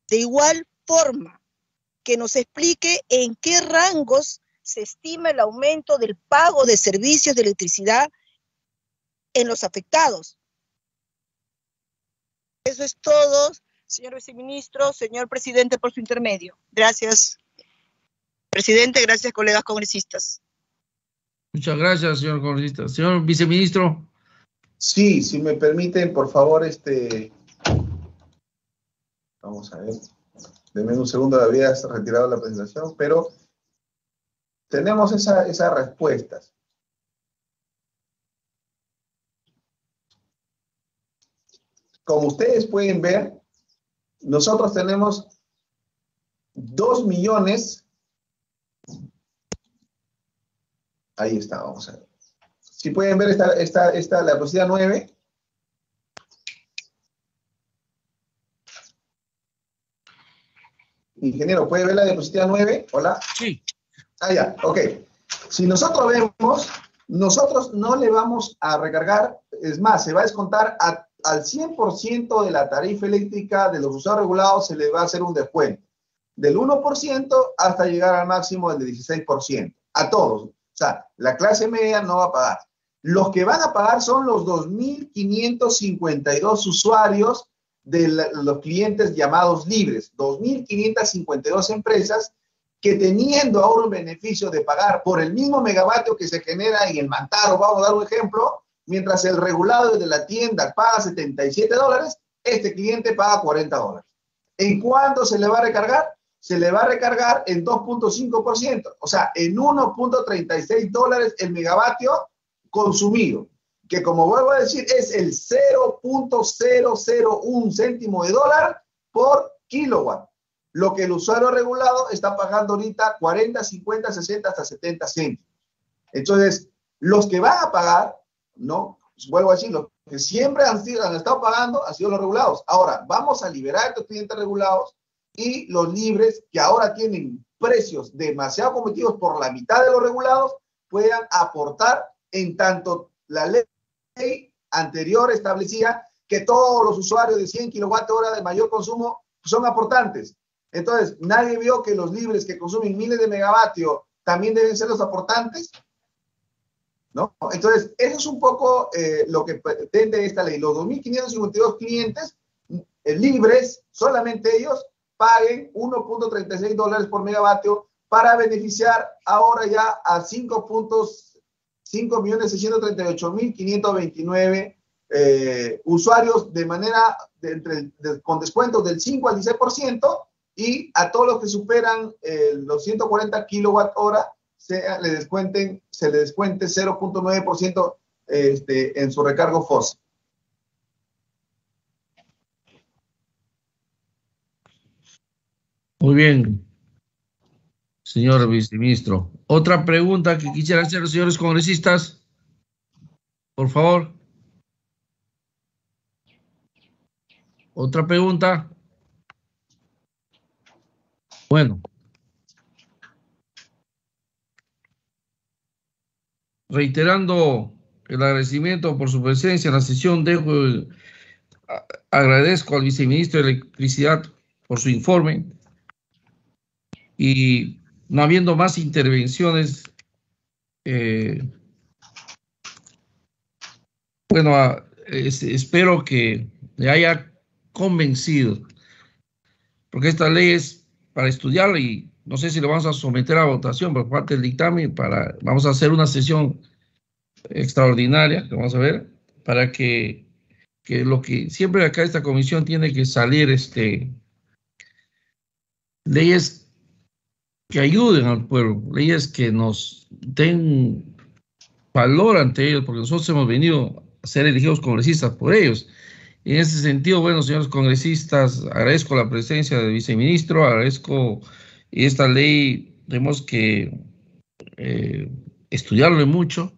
De igual forma, que nos explique en qué rangos se estima el aumento del pago de servicios de electricidad en los afectados. Eso es todo, señor viceministro, señor presidente, por su intermedio. Gracias, presidente, gracias, colegas congresistas. Muchas gracias, señor congresista. Señor viceministro. Sí, si me permiten, por favor, este... Vamos a ver. Deme un segundo, había retirado la presentación, pero tenemos esas respuestas. Como ustedes pueden ver, nosotros tenemos dos millones. Ahí está, vamos a ver. Si pueden ver esta, esta, esta la posibilidad 9, Ingeniero, ¿puede ver la diapositiva 9? Hola. Sí. Ah, ya, ok. Si nosotros vemos, nosotros no le vamos a recargar, es más, se va a descontar al 100% de la tarifa eléctrica de los usuarios regulados, se le va a hacer un descuento del 1% hasta llegar al máximo del 16%, a todos. O sea, la clase media no va a pagar. Los que van a pagar son los 2.552 usuarios de los clientes llamados libres, 2.552 empresas que teniendo ahora un beneficio de pagar por el mismo megavatio que se genera en el Mantaro, vamos a dar un ejemplo, mientras el regulado de la tienda paga 77 dólares, este cliente paga 40 dólares. ¿En cuánto se le va a recargar? Se le va a recargar en 2.5%, o sea, en 1.36 dólares el megavatio consumido que como vuelvo a decir es el 0.001 céntimo de dólar por kilowatt. Lo que el usuario regulado está pagando ahorita 40, 50, 60, hasta 70 céntimos. Entonces, los que van a pagar, ¿no? Vuelvo a decir, los que siempre han, han estado pagando han sido los regulados. Ahora, vamos a liberar a estos clientes regulados y los libres que ahora tienen precios demasiado competitivos por la mitad de los regulados puedan aportar en tanto la ley anterior establecía que todos los usuarios de 100 kWh de mayor consumo son aportantes. Entonces, nadie vio que los libres que consumen miles de megavatios también deben ser los aportantes. ¿No? Entonces, eso es un poco eh, lo que pretende esta ley. Los 2.552 clientes eh, libres, solamente ellos, paguen 1.36 dólares por megavatio para beneficiar ahora ya a 5.538.529 eh, usuarios de manera de, con descuentos del 5 al 16% y a todos los que superan eh, los 140 kilowatt hora se le descuenten se le descuente 0.9% este, en su recargo FOS. Muy bien, señor viceministro. Otra pregunta que quisiera hacer los señores congresistas. Por favor. Otra pregunta. Bueno. Reiterando el agradecimiento por su presencia en la sesión, dejo, agradezco al viceministro de Electricidad por su informe. Y no habiendo más intervenciones, eh, bueno, espero que le haya convencido, porque esta ley es para estudiarla y no sé si lo vamos a someter a votación por parte del dictamen, para, vamos a hacer una sesión extraordinaria, que vamos a ver, para que, que lo que siempre acá esta comisión tiene que salir, este, leyes que ayuden al pueblo, leyes que nos den valor ante ellos, porque nosotros hemos venido a ser elegidos congresistas por ellos. Y en ese sentido, bueno, señores congresistas, agradezco la presencia del viceministro, agradezco esta ley, tenemos que eh, estudiarlo mucho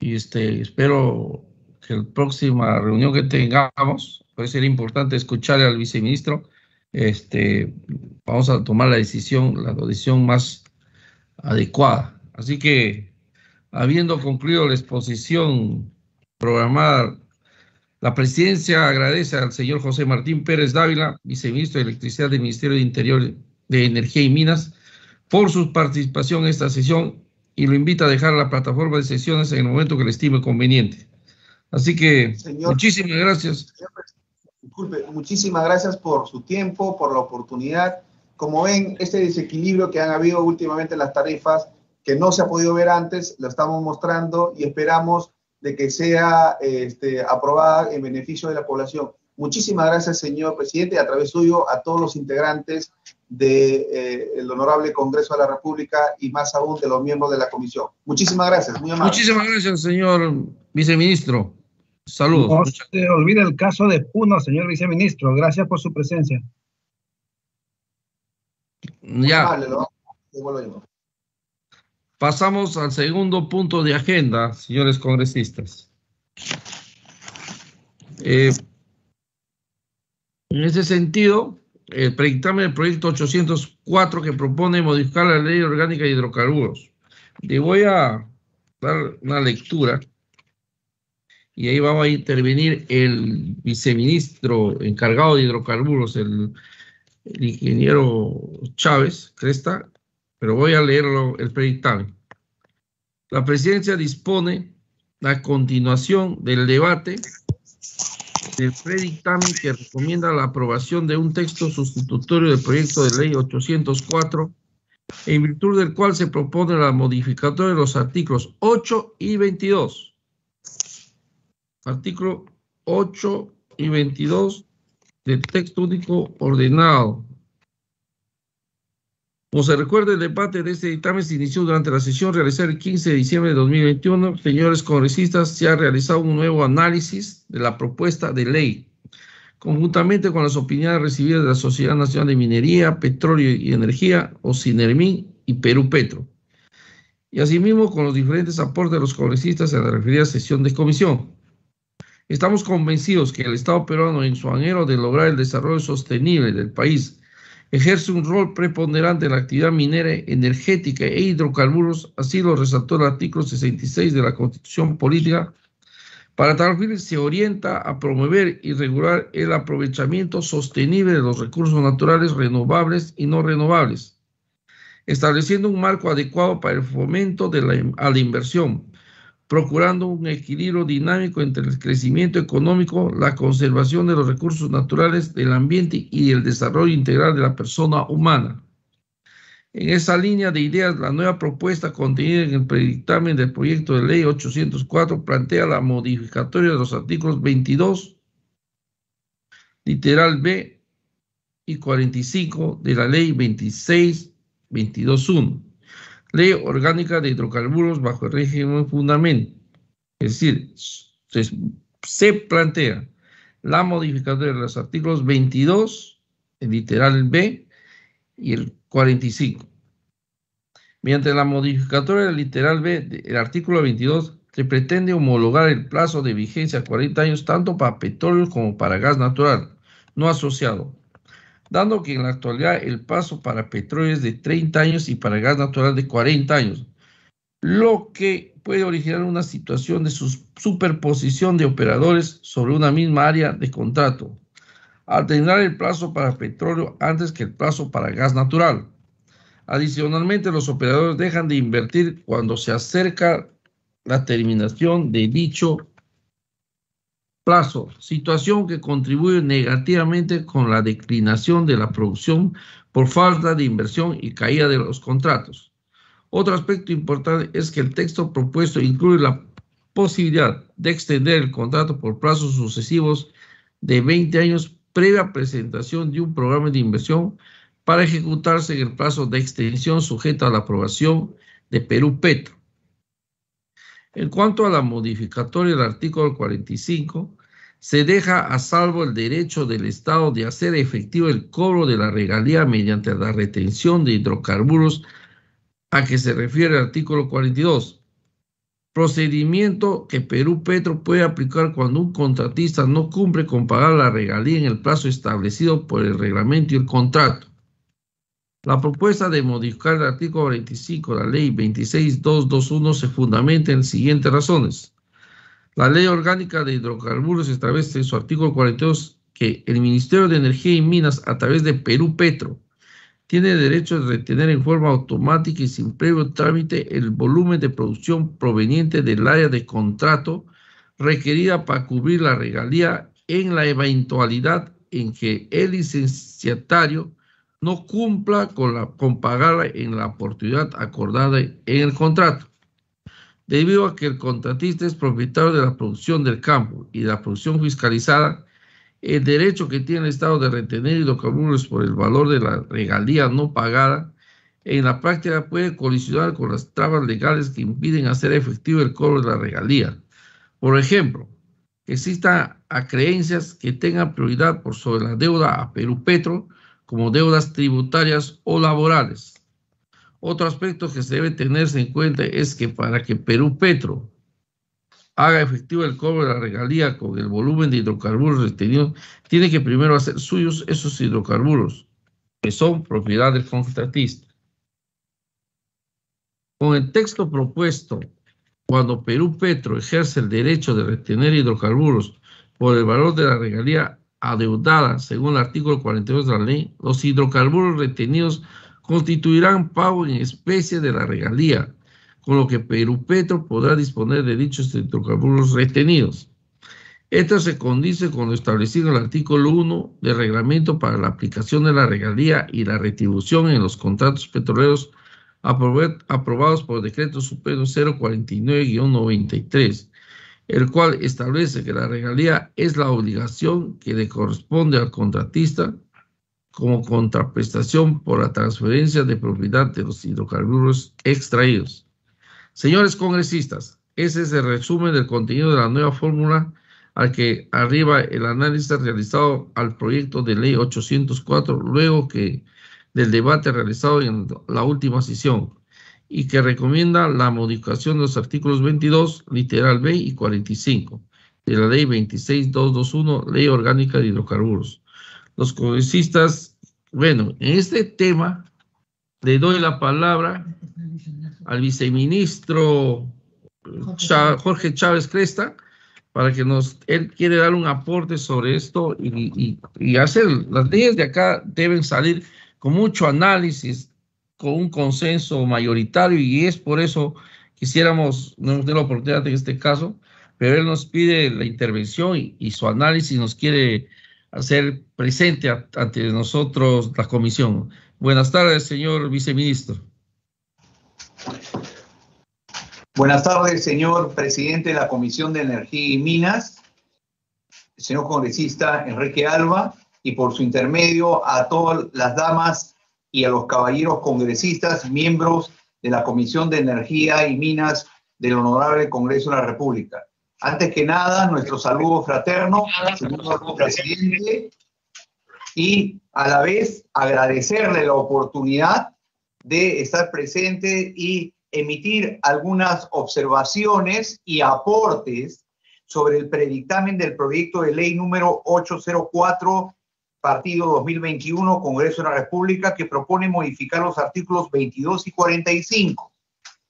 y este, espero que la próxima reunión que tengamos, puede ser importante escucharle al viceministro, este, vamos a tomar la decisión, la decisión más adecuada. Así que, habiendo concluido la exposición programada, la presidencia agradece al señor José Martín Pérez Dávila, viceministro de Electricidad del Ministerio de Interior de Energía y Minas, por su participación en esta sesión y lo invita a dejar la plataforma de sesiones en el momento que le estime conveniente. Así que, muchísimas gracias. Disculpe, muchísimas gracias por su tiempo, por la oportunidad. Como ven, este desequilibrio que han habido últimamente en las tarifas, que no se ha podido ver antes, lo estamos mostrando y esperamos de que sea este, aprobada en beneficio de la población. Muchísimas gracias, señor presidente, a través suyo a todos los integrantes del de, eh, honorable Congreso de la República y más aún de los miembros de la comisión. Muchísimas gracias, muy amable. Muchísimas gracias, señor viceministro. Saludos. No se olvide el caso de Puno, señor viceministro. Gracias por su presencia. Ya. Pasamos al segundo punto de agenda, señores congresistas. Eh, en ese sentido, el predictamen del proyecto 804 que propone modificar la ley orgánica de hidrocarburos. Le voy a dar una lectura y ahí vamos a intervenir el viceministro encargado de hidrocarburos, el, el ingeniero Chávez Cresta, pero voy a leerlo el predictamen. La presidencia dispone la continuación del debate del predictamen que recomienda la aprobación de un texto sustitutorio del proyecto de ley 804, en virtud del cual se propone la modificatoria de los artículos 8 y 22. Artículo 8 y 22 del texto único ordenado como se recuerda, el debate de este dictamen se inició durante la sesión realizada el 15 de diciembre de 2021. Señores congresistas, se ha realizado un nuevo análisis de la propuesta de ley, conjuntamente con las opiniones recibidas de la Sociedad Nacional de Minería, Petróleo y Energía, o Sinermin y Perú Petro, y asimismo con los diferentes aportes de los congresistas en la referida sesión de comisión. Estamos convencidos que el Estado peruano, en su anhelo de lograr el desarrollo sostenible del país, ejerce un rol preponderante en la actividad minera, energética e hidrocarburos, así lo resaltó el artículo 66 de la Constitución Política. Para tal fin se orienta a promover y regular el aprovechamiento sostenible de los recursos naturales renovables y no renovables, estableciendo un marco adecuado para el fomento de a la inversión, procurando un equilibrio dinámico entre el crecimiento económico, la conservación de los recursos naturales, del ambiente y el desarrollo integral de la persona humana. En esa línea de ideas, la nueva propuesta contenida en el predictamen del proyecto de ley 804 plantea la modificatoria de los artículos 22, literal B y 45 de la ley 26 22.1, ley orgánica de hidrocarburos bajo el régimen fundamento. Es decir, se, plantea la modificatoria de los artículos 22, el literal B, y el 45. Mediante la modificatoria del literal B del artículo 22, se pretende homologar el plazo de vigencia a 40 años tanto para petróleo como para gas natural, no asociado, dando que en la actualidad el plazo para petróleo es de 30 años y para gas natural de 40 años, lo que puede originar una situación de superposición de operadores sobre una misma área de contrato, al terminar el plazo para petróleo antes que el plazo para gas natural. Adicionalmente, los operadores dejan de invertir cuando se acerca la terminación de dicho plazo, situación que contribuye negativamente con la declinación de la producción por falta de inversión y caída de los contratos. Otro aspecto importante es que el texto propuesto incluye la posibilidad de extender el contrato por plazos sucesivos de 20 años previa presentación de un programa de inversión para ejecutarse en el plazo de extensión sujeto a la aprobación de Perú Petro. En cuanto a la modificatoria del artículo 45, se deja a salvo el derecho del Estado de hacer efectivo el cobro de la regalía mediante la retención de hidrocarburos a que se refiere el artículo 42, procedimiento que Perú Petro puede aplicar cuando un contratista no cumple con pagar la regalía en el plazo establecido por el reglamento y el contrato. La propuesta de modificar el artículo 45 de la ley 26221 se fundamenta en las siguientes razones. La ley orgánica de hidrocarburos establece en su artículo 42 que el Ministerio de Energía y Minas, a través de Perú Petro, tiene derecho de retener en forma automática y sin previo trámite el volumen de producción proveniente del área de contrato requerida para cubrir la regalía en la eventualidad en que el licenciatario no cumpla con, la, con en la oportunidad acordada en el contrato. Debido a que el contratista es propietario de la producción del campo y de la producción fiscalizada, el derecho que tiene el Estado de retener hidrocarburos por el valor de la regalía no pagada, en la práctica puede colisionar con las trabas legales que impiden hacer efectivo el cobro de la regalía. Por ejemplo, existan creencias que tengan prioridad por sobre la deuda a Perú Petro, como deudas tributarias o laborales. Otro aspecto que se debe tenerse en cuenta es que para que Perú Petro haga efectivo el cobro de la regalía con el volumen de hidrocarburos retenido, tiene que primero hacer suyos esos hidrocarburos, que son propiedad del contratista. Con el texto propuesto, cuando Perú Petro ejerce el derecho de retener hidrocarburos por el valor de la regalía adeudada según el artículo 42 de la ley, los hidrocarburos retenidos constituirán pago en especie de la regalía con lo que Perú Petro podrá disponer de dichos hidrocarburos retenidos. Esto se condice con lo establecido en el artículo 1 del reglamento para la aplicación de la regalía y la retribución en los contratos petroleros aprobados por decreto supremo 049-93, el cual establece que la regalía es la obligación que le corresponde al contratista como contraprestación por la transferencia de propiedad de los hidrocarburos extraídos. Señores congresistas, ese es el resumen del contenido de la nueva fórmula al que arriba el análisis realizado al proyecto de ley 804 luego que del debate realizado en la última sesión y que recomienda la modificación de los artículos 22, literal B y 45 de la ley 26221, ley orgánica de hidrocarburos. Los congresistas, bueno, en este tema le doy la palabra al viceministro Jorge Chávez Cresta para que nos, él quiere dar un aporte sobre esto y, y, hacer, las leyes de acá deben salir con mucho análisis, con un consenso mayoritario y es por eso quisiéramos, no hemos tenido la oportunidad en este caso, pero él nos pide la intervención y, su análisis nos quiere hacer presente ante nosotros la comisión. Buenas tardes, señor viceministro. Buenas tardes, señor presidente de la Comisión de Energía y Minas, señor congresista Enrique Alba, y por su intermedio a todas las damas y a los caballeros congresistas, miembros de la Comisión de Energía y Minas del Honorable Congreso de la República. Antes que nada, nuestro saludo fraterno, señor presidente, y a la vez agradecerle la oportunidad de estar presente y emitir algunas observaciones y aportes sobre el predictamen del proyecto de ley número 804 Partido 2021, Congreso de la República, que propone modificar los artículos 22 y 45.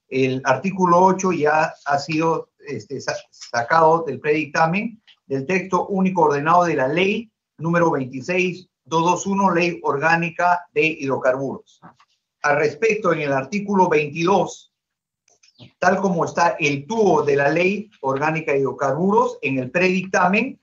El artículo 8 ya ha sido este, sacado del predictamen del texto único ordenado de la ley número 26221, Ley Orgánica de Hidrocarburos. Al respecto, en el artículo 22, tal como está el tubo de la Ley Orgánica de Hidrocarburos, en el predictamen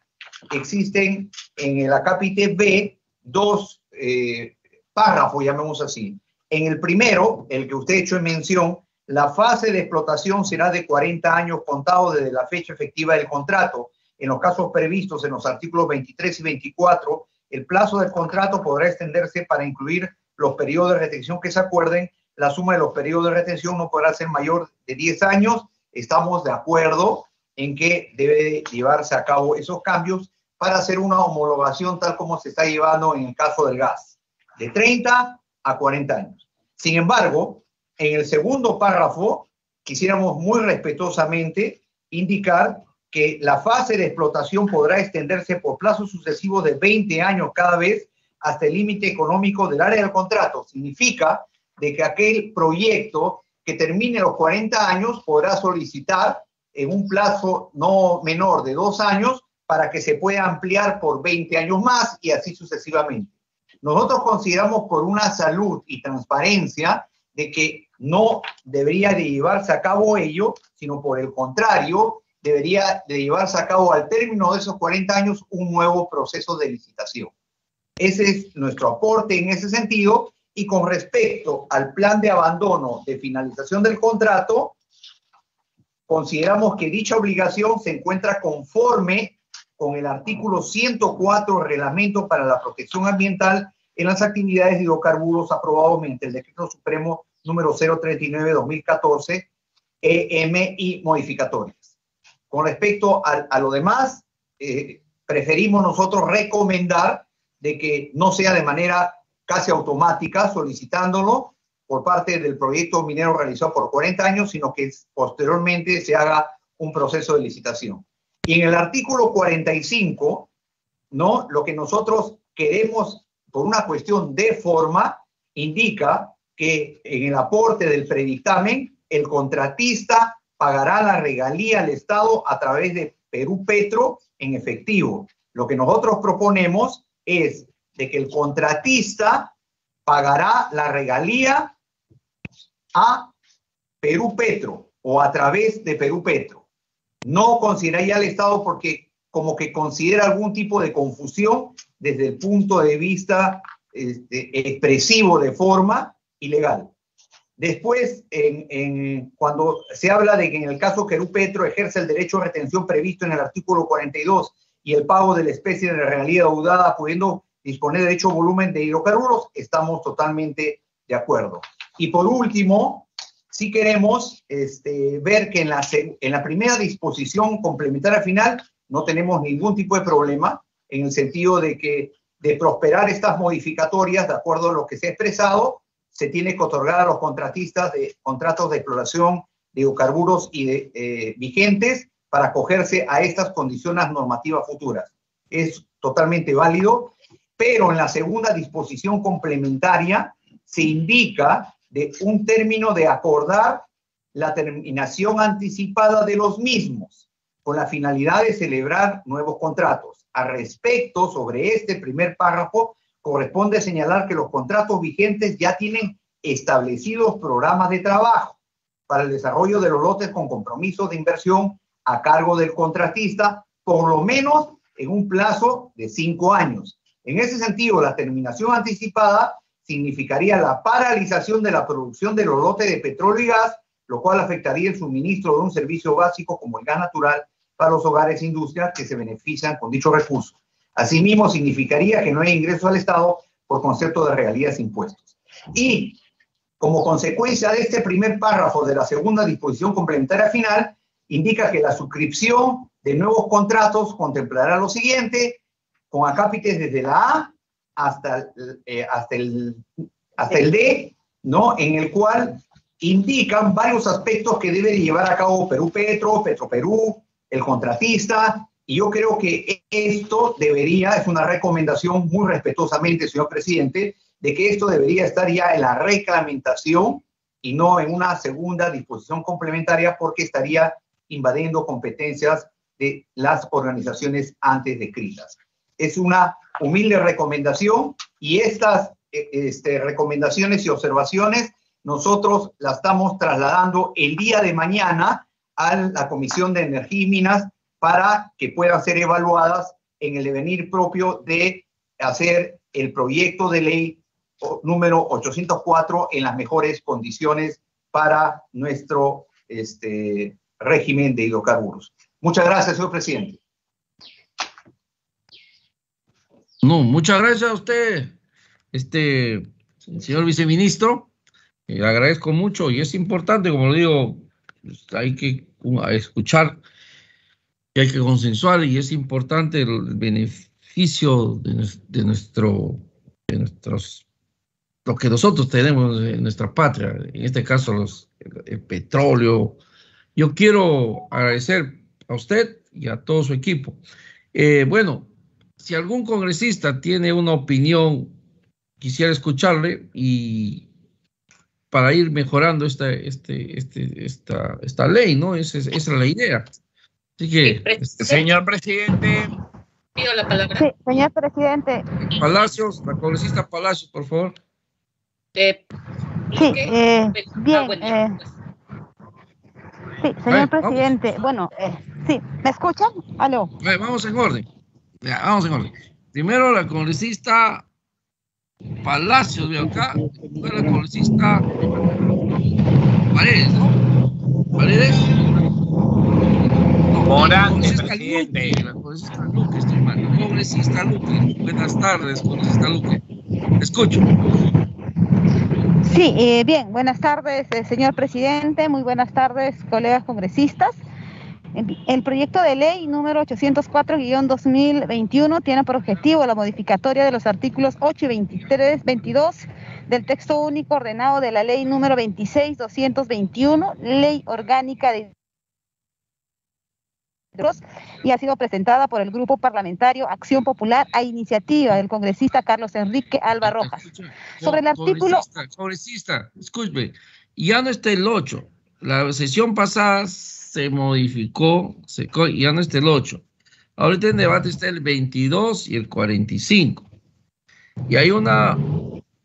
existen en el acápite B dos eh, párrafos, llamemos así. En el primero, el que usted ha hecho en mención, la fase de explotación será de 40 años contados desde la fecha efectiva del contrato. En los casos previstos en los artículos 23 y 24, el plazo del contrato podrá extenderse para incluir los periodos de retención que se acuerden. La suma de los periodos de retención no podrá ser mayor de 10 años. Estamos de acuerdo en que debe llevarse a cabo esos cambios para hacer una homologación tal como se está llevando en el caso del gas, de 30 a 40 años. Sin embargo, en el segundo párrafo, quisiéramos muy respetuosamente indicar que la fase de explotación podrá extenderse por plazos sucesivos de 20 años cada vez hasta el límite económico del área del contrato. Significa de que aquel proyecto que termine los 40 años podrá solicitar en un plazo no menor de dos años para que se pueda ampliar por 20 años más y así sucesivamente. Nosotros consideramos por una salud y transparencia de que no debería de llevarse a cabo ello, sino por el contrario, debería de llevarse a cabo al término de esos 40 años un nuevo proceso de licitación. Ese es nuestro aporte en ese sentido. Y con respecto al plan de abandono de finalización del contrato, consideramos que dicha obligación se encuentra conforme con el artículo 104 Reglamento para la Protección Ambiental en las actividades de hidrocarburos aprobado mediante el Decreto Supremo número 039-2014, EM y modificatorias. Con respecto a, a lo demás, eh, preferimos nosotros recomendar de que no sea de manera casi automática solicitándolo por parte del proyecto minero realizado por 40 años, sino que posteriormente se haga un proceso de licitación. Y en el artículo 45, ¿no? Lo que nosotros queremos, por una cuestión de forma, indica que en el aporte del predictamen, el contratista pagará la regalía al Estado a través de Perú Petro en efectivo. Lo que nosotros proponemos es de que el contratista pagará la regalía a Perú Petro o a través de Perú Petro. No consideraría al Estado porque como que considera algún tipo de confusión desde el punto de vista este, expresivo de forma ilegal. Después, en, cuando se habla de que en el caso Perú Petro ejerce el derecho de retención previsto en el artículo 42 y el pago de la especie de realidad deudada pudiendo disponer de dicho volumen de hidrocarburos, estamos totalmente de acuerdo. Y por último, si queremos este, ver que en la, en la primera disposición complementaria final no tenemos ningún tipo de problema en el sentido de que de prosperar estas modificatorias, de acuerdo a lo que se ha expresado, se tiene que otorgar a los contratistas de contratos de exploración de hidrocarburos y de, eh, vigentes para acogerse a estas condiciones normativas futuras. Es totalmente válido, pero en la segunda disposición complementaria se indica de un término de acordar la terminación anticipada de los mismos con la finalidad de celebrar nuevos contratos. A respecto sobre este primer párrafo, corresponde señalar que los contratos vigentes ya tienen establecidos programas de trabajo para el desarrollo de los lotes con compromisos de inversión a cargo del contratista, por lo menos en un plazo de cinco años. En ese sentido, la terminación anticipada significaría la paralización de la producción de los lotes de petróleo y gas, lo cual afectaría el suministro de un servicio básico como el gas natural para los hogares e industrias que se benefician con dicho recurso. Asimismo, significaría que no hay ingreso al Estado por concepto de regalías e impuestos. Y como consecuencia de este primer párrafo de la segunda disposición complementaria final, indica que la suscripción de nuevos contratos contemplará lo siguiente, con acápites desde la A hasta, eh, el, hasta el D, ¿no? En el cual indican varios aspectos que debe llevar a cabo Perú Petro, Petro Perú, el contratista, y yo creo que esto debería, es una recomendación muy respetuosamente, señor presidente, de que esto debería estar ya en la reglamentación y no en una segunda disposición complementaria porque estaría invadiendo competencias de las organizaciones antes descritas. Es una humilde recomendación y estas eh, este, recomendaciones y observaciones nosotros las estamos trasladando el día de mañana a la Comisión de Energía y Minas para que puedan ser evaluadas en el devenir propio de hacer el proyecto de ley número 804 en las mejores condiciones para nuestro este, régimen de hidrocarburos. Muchas gracias, señor presidente. No, muchas gracias a usted, este señor viceministro. Le agradezco mucho y es importante, como lo digo, pues, hay que escuchar y hay que consensuar y es importante el beneficio de, nuestro, de nuestros, lo que nosotros tenemos en nuestra patria, en este caso los, el petróleo. Yo quiero agradecer a usted y a todo su equipo. Eh, bueno, si algún congresista tiene una opinión, quisiera escucharle y para ir mejorando esta, este, este, esta, esta ley, ¿no? Esa, esa es la idea. Así que, este, señor presidente. Pido la palabra. Sí, señor presidente. Palacios, la congresista Palacios, por favor. sí, eh, bien. Eh, sí, señor presidente. Bueno, eh, sí, ¿me escuchan? Aló. vamos en orden. vamos en orden. Primero la congresista Palacios, de acá. Después la congresista Paredes, ¿no? Paredes. Morante, presidente. Congresista Luque, estoy mal. Congresista Luque. Buenas tardes, congresista Luque. Escucho. Sí, eh, bien, buenas tardes, eh, señor presidente, muy buenas tardes, colegas congresistas. El proyecto de ley número 804-2021 tiene por objetivo la modificatoria de los artículos 8 y 23, 22 del texto único ordenado de la ley número 26-221, ley orgánica de y ha sido presentada por el Grupo Parlamentario Acción Popular a iniciativa del congresista Carlos Enrique Alba Rojas. Sobre el artículo... Congresista, escúcheme, ya no está el 8. La sesión pasada se modificó, se, ya no está el 8. Ahorita en debate está el 22 y el 45. Y hay una,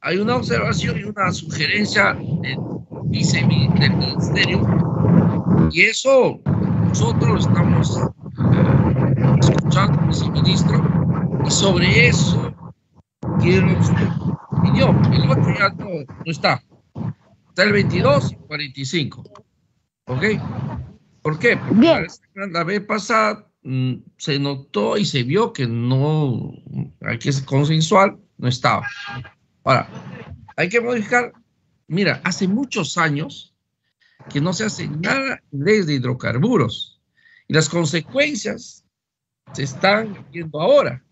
hay una observación y una sugerencia del, vice, del ministerio. Y eso nosotros estamos eh, escuchando, viceministro, y sobre eso quiero opinión. El otro ya no, está. Está el 22 y 45. ¿Ok? ¿Por qué? Porque la vez pasada mm, se notó y se vio que no, hay que ser consensual, no estaba. Ahora, hay que modificar. Mira, hace muchos años que no se hace nada de hidrocarburos y las consecuencias se están viendo ahora.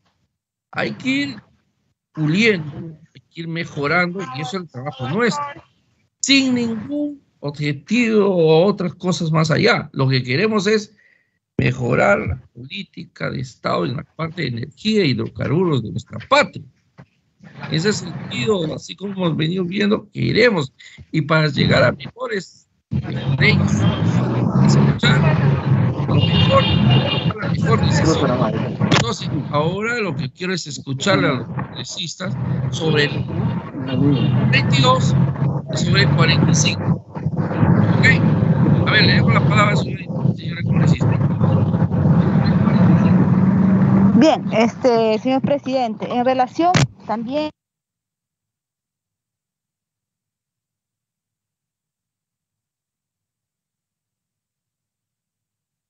Hay que ir puliendo, hay que ir mejorando y eso es el trabajo nuestro, sin ningún objetivo o otras cosas más allá. Lo que queremos es mejorar la política de Estado en la parte de energía y hidrocarburos de nuestra patria. En ese sentido, así como hemos venido viendo, queremos y para llegar a mejores la Entonces, ahora lo que quiero es escucharle a los congresistas sobre el 22 y sobre el 45. Okay palabra, señora congresista. Bien, este, señor presidente, en relación también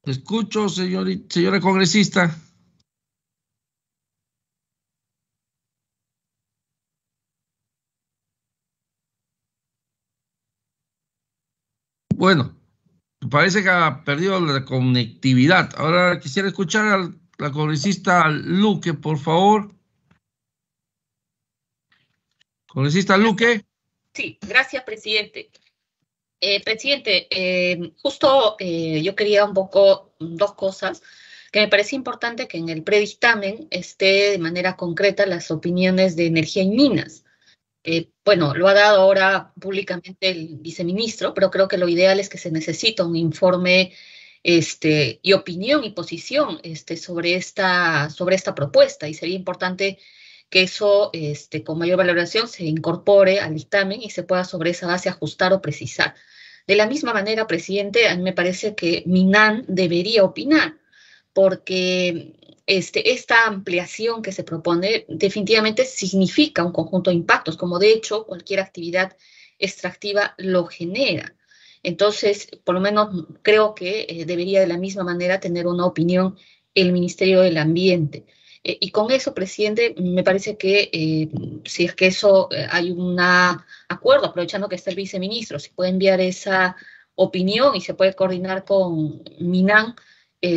Escucho, señor, señora congresista. Bueno, parece que ha perdido la conectividad. Ahora quisiera escuchar a la congresista Luque, por favor. Congresista Luque. Sí, gracias, presidente. Eh, presidente, eh, justo eh, yo quería un poco dos cosas que me parece importante que en el predictamen esté de manera concreta las opiniones de energía y minas. bueno, lo ha dado ahora públicamente el viceministro, pero creo que lo ideal es que se necesita un informe este, y opinión y posición este, sobre, esta, sobre esta propuesta y sería importante que eso este, con mayor valoración se incorpore al dictamen y se pueda sobre esa base ajustar o precisar. De la misma manera, presidente, a mí me parece que Minan debería opinar, porque este, esta ampliación que se propone definitivamente significa un conjunto de impactos, como de hecho cualquier actividad extractiva lo genera. Entonces, por lo menos creo que eh, debería de la misma manera tener una opinión el Ministerio del Ambiente. Eh, y con eso, presidente, me parece que eh, si es que eso eh, hay un acuerdo, aprovechando que está el viceministro, se puede enviar esa opinión y se puede coordinar con Minan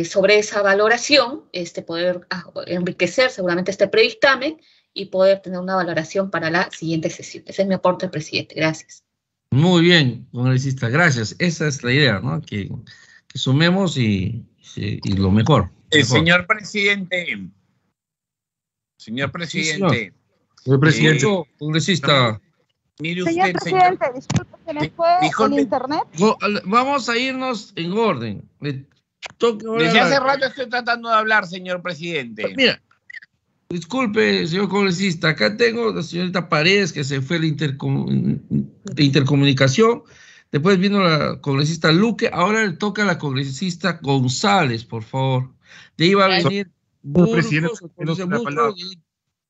sobre esa valoración, este, poder enriquecer seguramente este predictamen y poder tener una valoración para la siguiente sesión. Ese es mi aporte, presidente. Gracias. Muy bien, congresista, gracias. Esa es la idea, ¿no? Que, sumemos y, lo mejor. El señor presidente, Señor presidente. señor presidente, eh, congresista. Mire usted, señor presidente, disculpe, se me fue el internet. Vamos a irnos en orden. Desde hace rato estoy tratando de hablar, señor presidente. Mira, disculpe, señor congresista, acá tengo a la señorita Paredes que se fue de, intercomunicación. Después vino la congresista Luque, ahora le toca a la congresista González, por favor. De ahí va a venir presidente,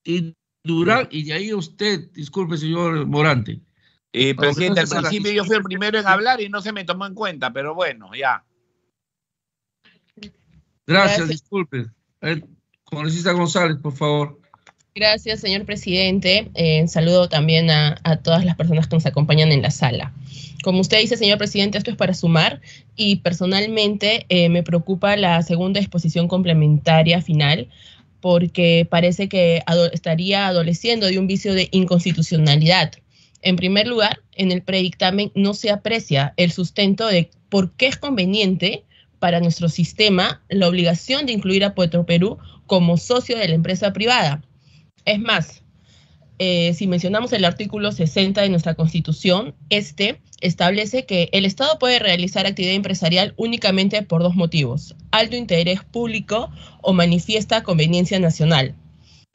y, Durán, y de ahí usted, disculpe, señor Morante. Eh, presidente, al principio yo fui el primero en hablar y no se me tomó en cuenta, pero bueno, ya. Gracias, disculpe. Congresista González, por favor. Gracias, señor presidente. Eh, saludo también a, todas las personas que nos acompañan en la sala. Como usted dice, señor presidente, esto es para sumar y personalmente eh, me preocupa la segunda exposición complementaria final porque parece que estaría adoleciendo de un vicio de inconstitucionalidad. En primer lugar, en el predictamen no se aprecia el sustento de por qué es conveniente para nuestro sistema la obligación de incluir a Puerto Perú como socio de la empresa privada es más, eh, si mencionamos el artículo 60 de nuestra Constitución, este establece que el Estado puede realizar actividad empresarial únicamente por dos motivos, alto interés público o manifiesta conveniencia nacional.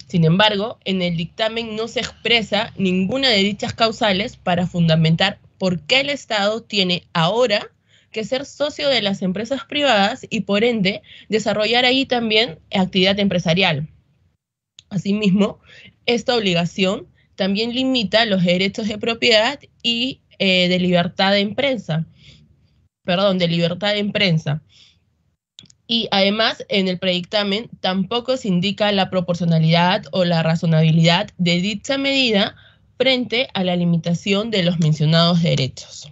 Sin embargo, en el dictamen no se expresa ninguna de dichas causales para fundamentar por qué el Estado tiene ahora que ser socio de las empresas privadas y por ende desarrollar ahí también actividad empresarial. Asimismo, esta obligación también limita los derechos de propiedad y eh, de libertad de prensa. Perdón, de libertad de prensa. Y además, en el predictamen tampoco se indica la proporcionalidad o la razonabilidad de dicha medida frente a la limitación de los mencionados derechos.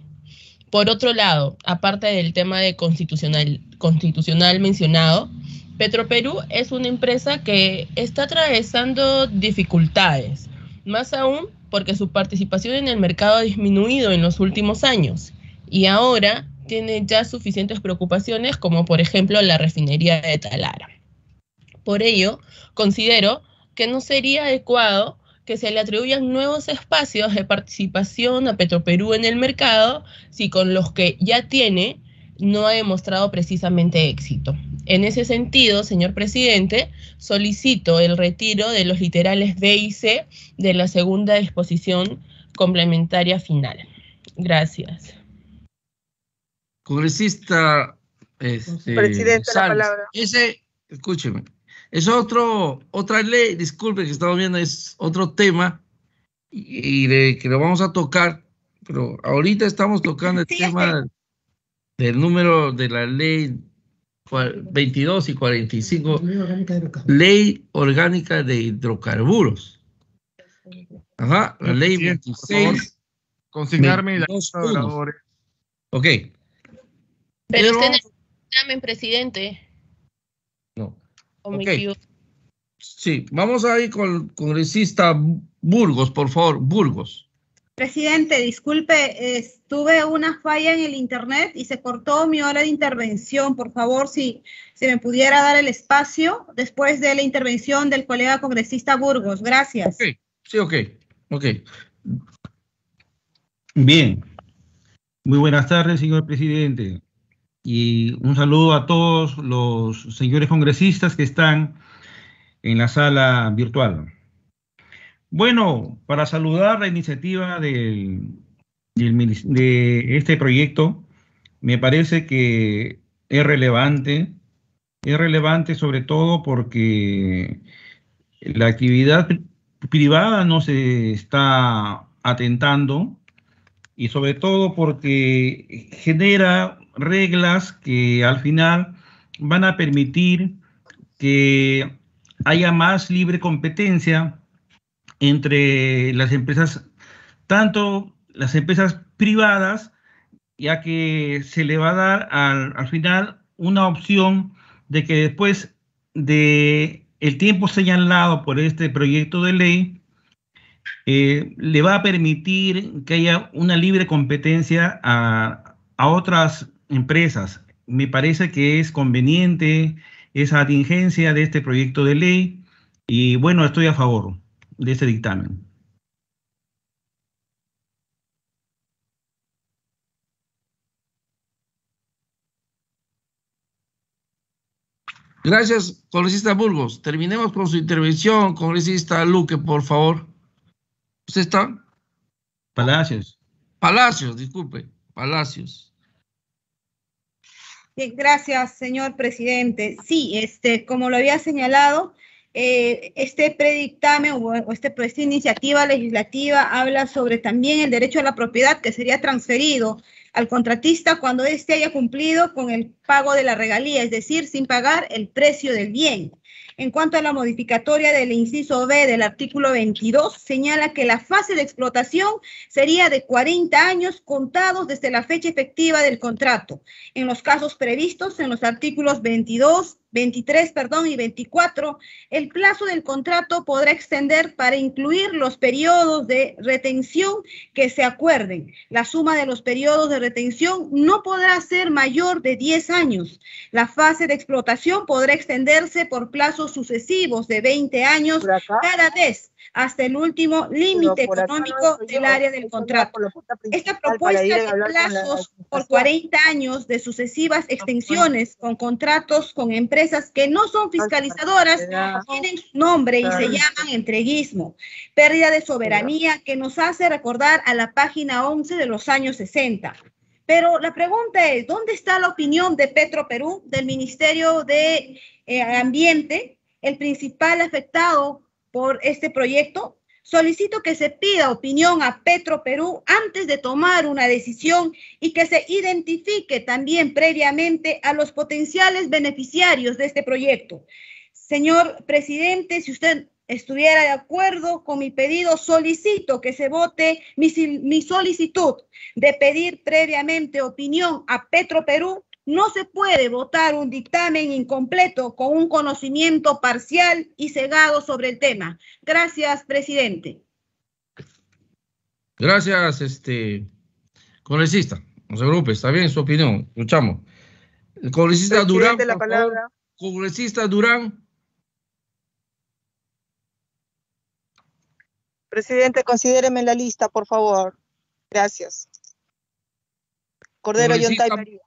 Por otro lado, aparte del tema de constitucional, constitucional mencionado, Petroperú es una empresa que está atravesando dificultades, más aún porque su participación en el mercado ha disminuido en los últimos años y ahora tiene ya suficientes preocupaciones como por ejemplo la refinería de Talara. Por ello, considero que no sería adecuado que se le atribuyan nuevos espacios de participación a Petroperú en el mercado si con los que ya tiene no ha demostrado precisamente éxito. En ese sentido, señor presidente, solicito el retiro de los literales B y C de la segunda disposición complementaria final. Gracias. Congresista Este, Presidente, la palabra. Ese, escúcheme, es otro, otra ley, disculpe que estamos viendo, es otro tema y, y de- que lo vamos a tocar, pero ahorita estamos tocando el tema del número de la ley cua- 22 y 45, ley orgánica de hidrocarburos. Ajá, la ley Presidente, por favor, 26. consignarme la 22, lista de uno. oradores. Ok, Pero Pero usted necesita dictamen, presidente. no. Sí, vamos a ir con el congresista Burgos, por favor, Burgos. Presidente, disculpe, es- tuve una falla en el internet y se cortó mi hora de intervención. Por favor, si, si me pudiera dar el espacio después de la intervención del colega congresista Burgos. Gracias. Sí, ok, ok. Bien. Muy buenas tardes, señor presidente. Y un saludo a todos los señores congresistas que están en la sala virtual. Bueno, para saludar la iniciativa del- de este proyecto, me parece que es relevante. Es relevante sobre todo porque la actividad pri- privada no se está atentando y sobre todo porque genera reglas que al final van a permitir que haya más libre competencia entre las empresas, tanto las empresas privadas, ya que se le va a dar al, al final una opción de que después de el tiempo señalado por este proyecto de ley, eh, le va a permitir que haya una libre competencia a, a otras empresas. Me parece que es conveniente esa atingencia de este proyecto de ley y bueno, estoy a favor de este dictamen. Gracias, congresista Burgos. Terminemos con su intervención, congresista Luque, por favor. ¿Usted está? Palacios. Palacios, disculpe, Palacios. Bien, gracias, señor presidente. Sí, este, como lo había señalado, eh, este predictamen o, o este, esta iniciativa legislativa habla sobre también el derecho a la propiedad que sería transferido al contratista cuando éste haya cumplido con el pago de la regalía, es decir, sin pagar el precio del bien. En cuanto a la modificatoria del inciso B del artículo 22, señala que la fase de explotación sería de 40 años contados desde la fecha efectiva del contrato. En los casos previstos en los artículos 22, 23, perdón, y 24, el plazo del contrato podrá extender para incluir los periodos de retención que se acuerden. La suma de los periodos de retención no podrá ser mayor de 10 años. La fase de explotación podrá extenderse por plazos sucesivos de 20 años cada vez hasta el último límite económico del área del contrato. Esta propuesta de plazos por administración. 40 años de sucesivas extensiones con contratos con empresas que no son fiscalizadoras tienen su nombre y se llaman entreguismo. Pérdida de soberanía que nos hace recordar a la página 11 de los años 60. Pero la pregunta es, ¿dónde está la opinión de Petro Perú, del Ministerio de eh, Ambiente, el principal afectado por este proyecto? Solicito que se pida opinión a Petro Perú antes de tomar una decisión y que se identifique también previamente a los potenciales beneficiarios de este proyecto. Señor presidente, si usted estuviera de acuerdo con mi pedido, solicito que se vote mi, solicitud de pedir previamente opinión a Petro Perú. No se puede votar un dictamen incompleto con un conocimiento parcial y cegado sobre el tema. Gracias, presidente. Gracias, este, congresista. No se preocupe, está bien su opinión. Escuchamos. El congresista Durán, Presidente, la por favor. palabra. Congresista Durán. Presidente, considéreme en la lista, por favor. Gracias. Cordero Yontay María.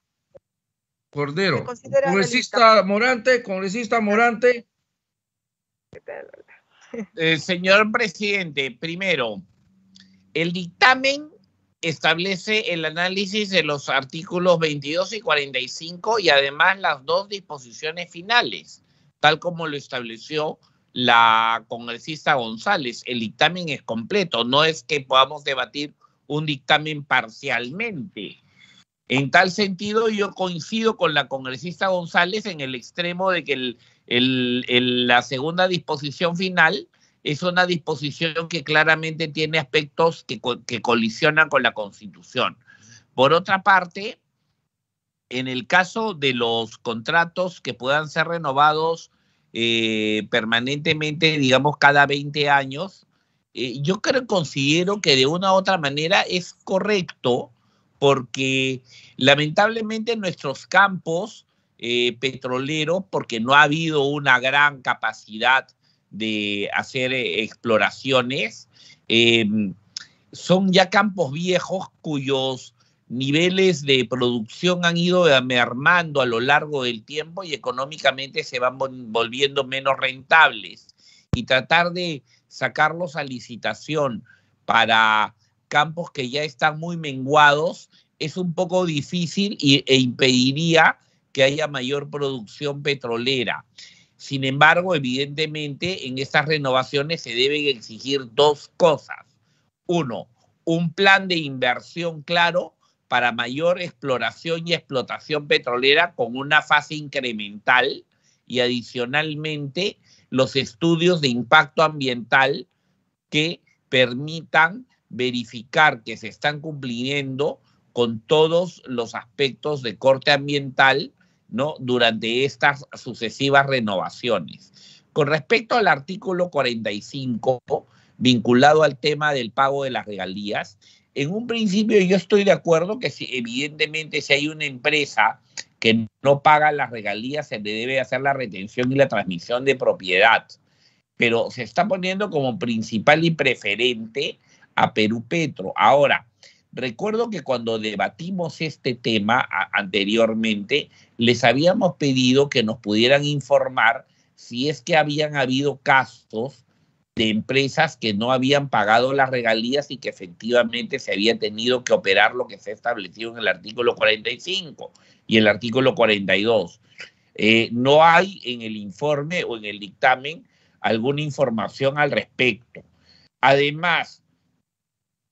Cordero. Congresista Morante, congresista Morante. Eh, señor presidente, primero, el dictamen establece el análisis de los artículos 22 y 45 y además las dos disposiciones finales, tal como lo estableció la congresista González. El dictamen es completo, no es que podamos debatir un dictamen parcialmente. En tal sentido, yo coincido con la congresista González en el extremo de que la segunda disposición final es una disposición que claramente tiene aspectos que, que colisionan con la Constitución. Por otra parte, en el caso de los contratos que puedan ser renovados eh, permanentemente, digamos, cada 20 años, eh, yo creo, considero que de una u otra manera es correcto porque lamentablemente nuestros campos eh, petroleros, porque no ha habido una gran capacidad de hacer eh, exploraciones. Em, son ya campos viejos cuyos niveles de producción han ido mermando a lo largo del tiempo y económicamente se van volviendo menos rentables. Y tratar de sacarlos a licitación para campos que ya están muy menguados es un poco difícil e impediría que haya mayor producción petrolera. Sin embargo, evidentemente, en estas renovaciones se deben exigir dos cosas. Uno, un plan de inversión claro para mayor exploración y explotación petrolera con una fase incremental y adicionalmente los estudios de impacto ambiental que permitan verificar que se están cumpliendo con todos los aspectos de corte ambiental ¿no? durante estas sucesivas renovaciones. Con respecto al artículo 45, vinculado al tema del pago de las regalías, en un principio yo estoy de acuerdo que si, evidentemente si hay una empresa que no paga las regalías, se le debe hacer la retención y la transmisión de propiedad. Pero se está poniendo como principal y preferente a Perú Petro. Ahora, Recuerdo que cuando debatimos este tema anteriormente, les habíamos pedido que nos pudieran informar si es que habían habido casos de empresas que no habían pagado las regalías y que efectivamente se había tenido que operar lo que se ha establecido en el artículo 45 y el artículo 42. Eh, no hay en el informe o en el dictamen alguna información al respecto. Además,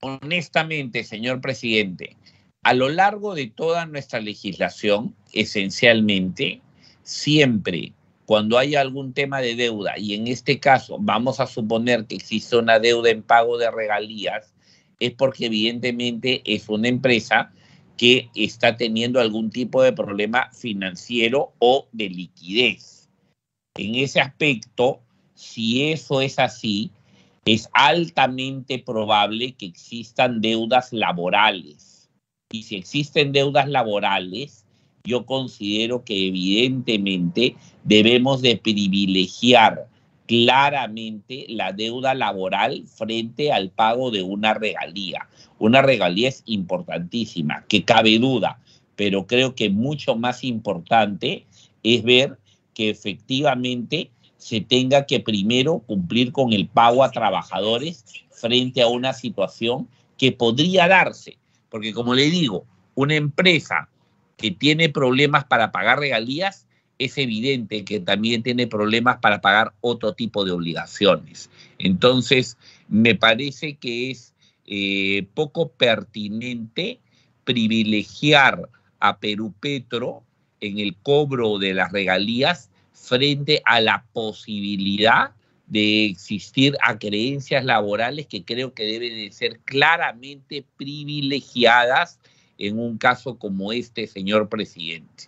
honestamente, señor presidente, a lo largo de toda nuestra legislación, esencialmente, siempre cuando hay algún tema de deuda, y en este caso vamos a suponer que existe una deuda en pago de regalías, es porque evidentemente es una empresa que está teniendo algún tipo de problema financiero o de liquidez. En ese aspecto, si eso es así, es altamente probable que existan deudas laborales. Y si existen deudas laborales, yo considero que evidentemente debemos de privilegiar claramente la deuda laboral frente al pago de una regalía. Una regalía es importantísima, que cabe duda, pero creo que mucho más importante es ver que efectivamente se tenga que primero cumplir con el pago a trabajadores frente a una situación que podría darse. Porque como le digo, una empresa que tiene problemas para pagar regalías, es evidente que también tiene problemas para pagar otro tipo de obligaciones. Entonces, me parece que es eh, poco pertinente privilegiar a Perú Petro en el cobro de las regalías frente a la posibilidad de existir a creencias laborales que creo que deben de ser claramente privilegiadas en un caso como este, señor presidente.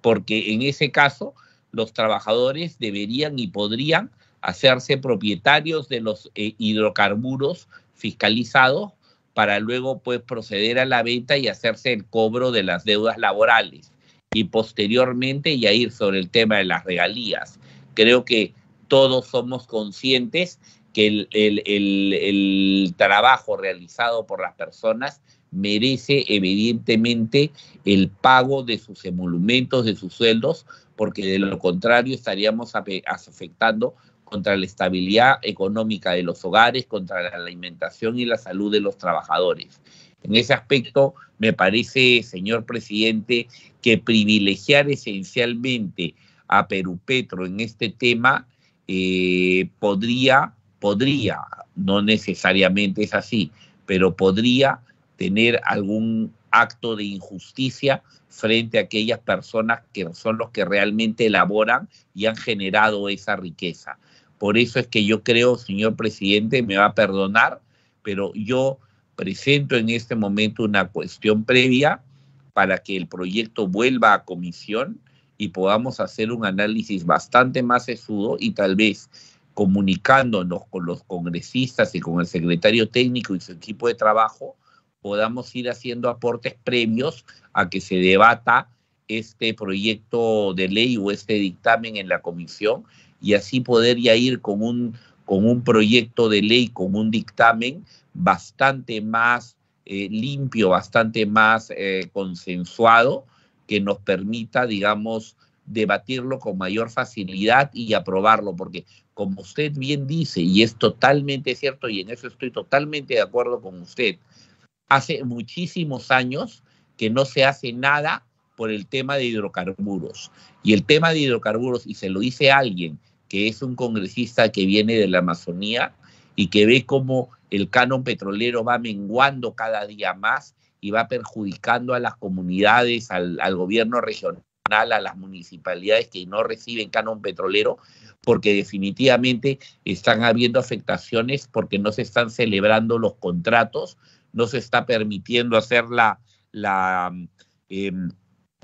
Porque en ese caso los trabajadores deberían y podrían hacerse propietarios de los eh, hidrocarburos fiscalizados para luego pues proceder a la venta y hacerse el cobro de las deudas laborales y posteriormente ya ir sobre el tema de las regalías. Creo que todos somos conscientes que el, el, trabajo realizado por las personas merece evidentemente el pago de sus emolumentos, de sus sueldos, porque de lo contrario estaríamos afectando contra la estabilidad económica de los hogares, contra la alimentación y la salud de los trabajadores. En ese aspecto, me parece, señor presidente, que privilegiar esencialmente a Perú Petro en este tema eh, podría, podría, no necesariamente es así, pero podría tener algún acto de injusticia frente a aquellas personas que son los que realmente elaboran y han generado esa riqueza. Por eso es que yo creo, señor presidente, me va a perdonar, pero yo presento en este momento una cuestión previa para que el proyecto vuelva a comisión y podamos hacer un análisis bastante más sesudo y tal vez comunicándonos con los congresistas y con el secretario técnico y su equipo de trabajo, podamos ir haciendo aportes previos a que se debata este proyecto de ley o este dictamen en la comisión y así poder ya ir con un, con un proyecto de ley, con un dictamen bastante más eh, limpio, bastante más eh, consensuado, que nos permita, digamos, debatirlo con mayor facilidad y aprobarlo, porque como usted bien dice, y es totalmente cierto, y en eso estoy totalmente de acuerdo con usted, hace muchísimos años que no se hace nada por el tema de hidrocarburos. Y el tema de hidrocarburos, y se lo dice alguien que es un congresista que viene de la Amazonía y que ve cómo el canon petrolero va menguando cada día más y va perjudicando a las comunidades, al, gobierno regional, a las municipalidades que no reciben canon petrolero, porque definitivamente están habiendo afectaciones porque no se están celebrando los contratos, no se está permitiendo hacer la, la em,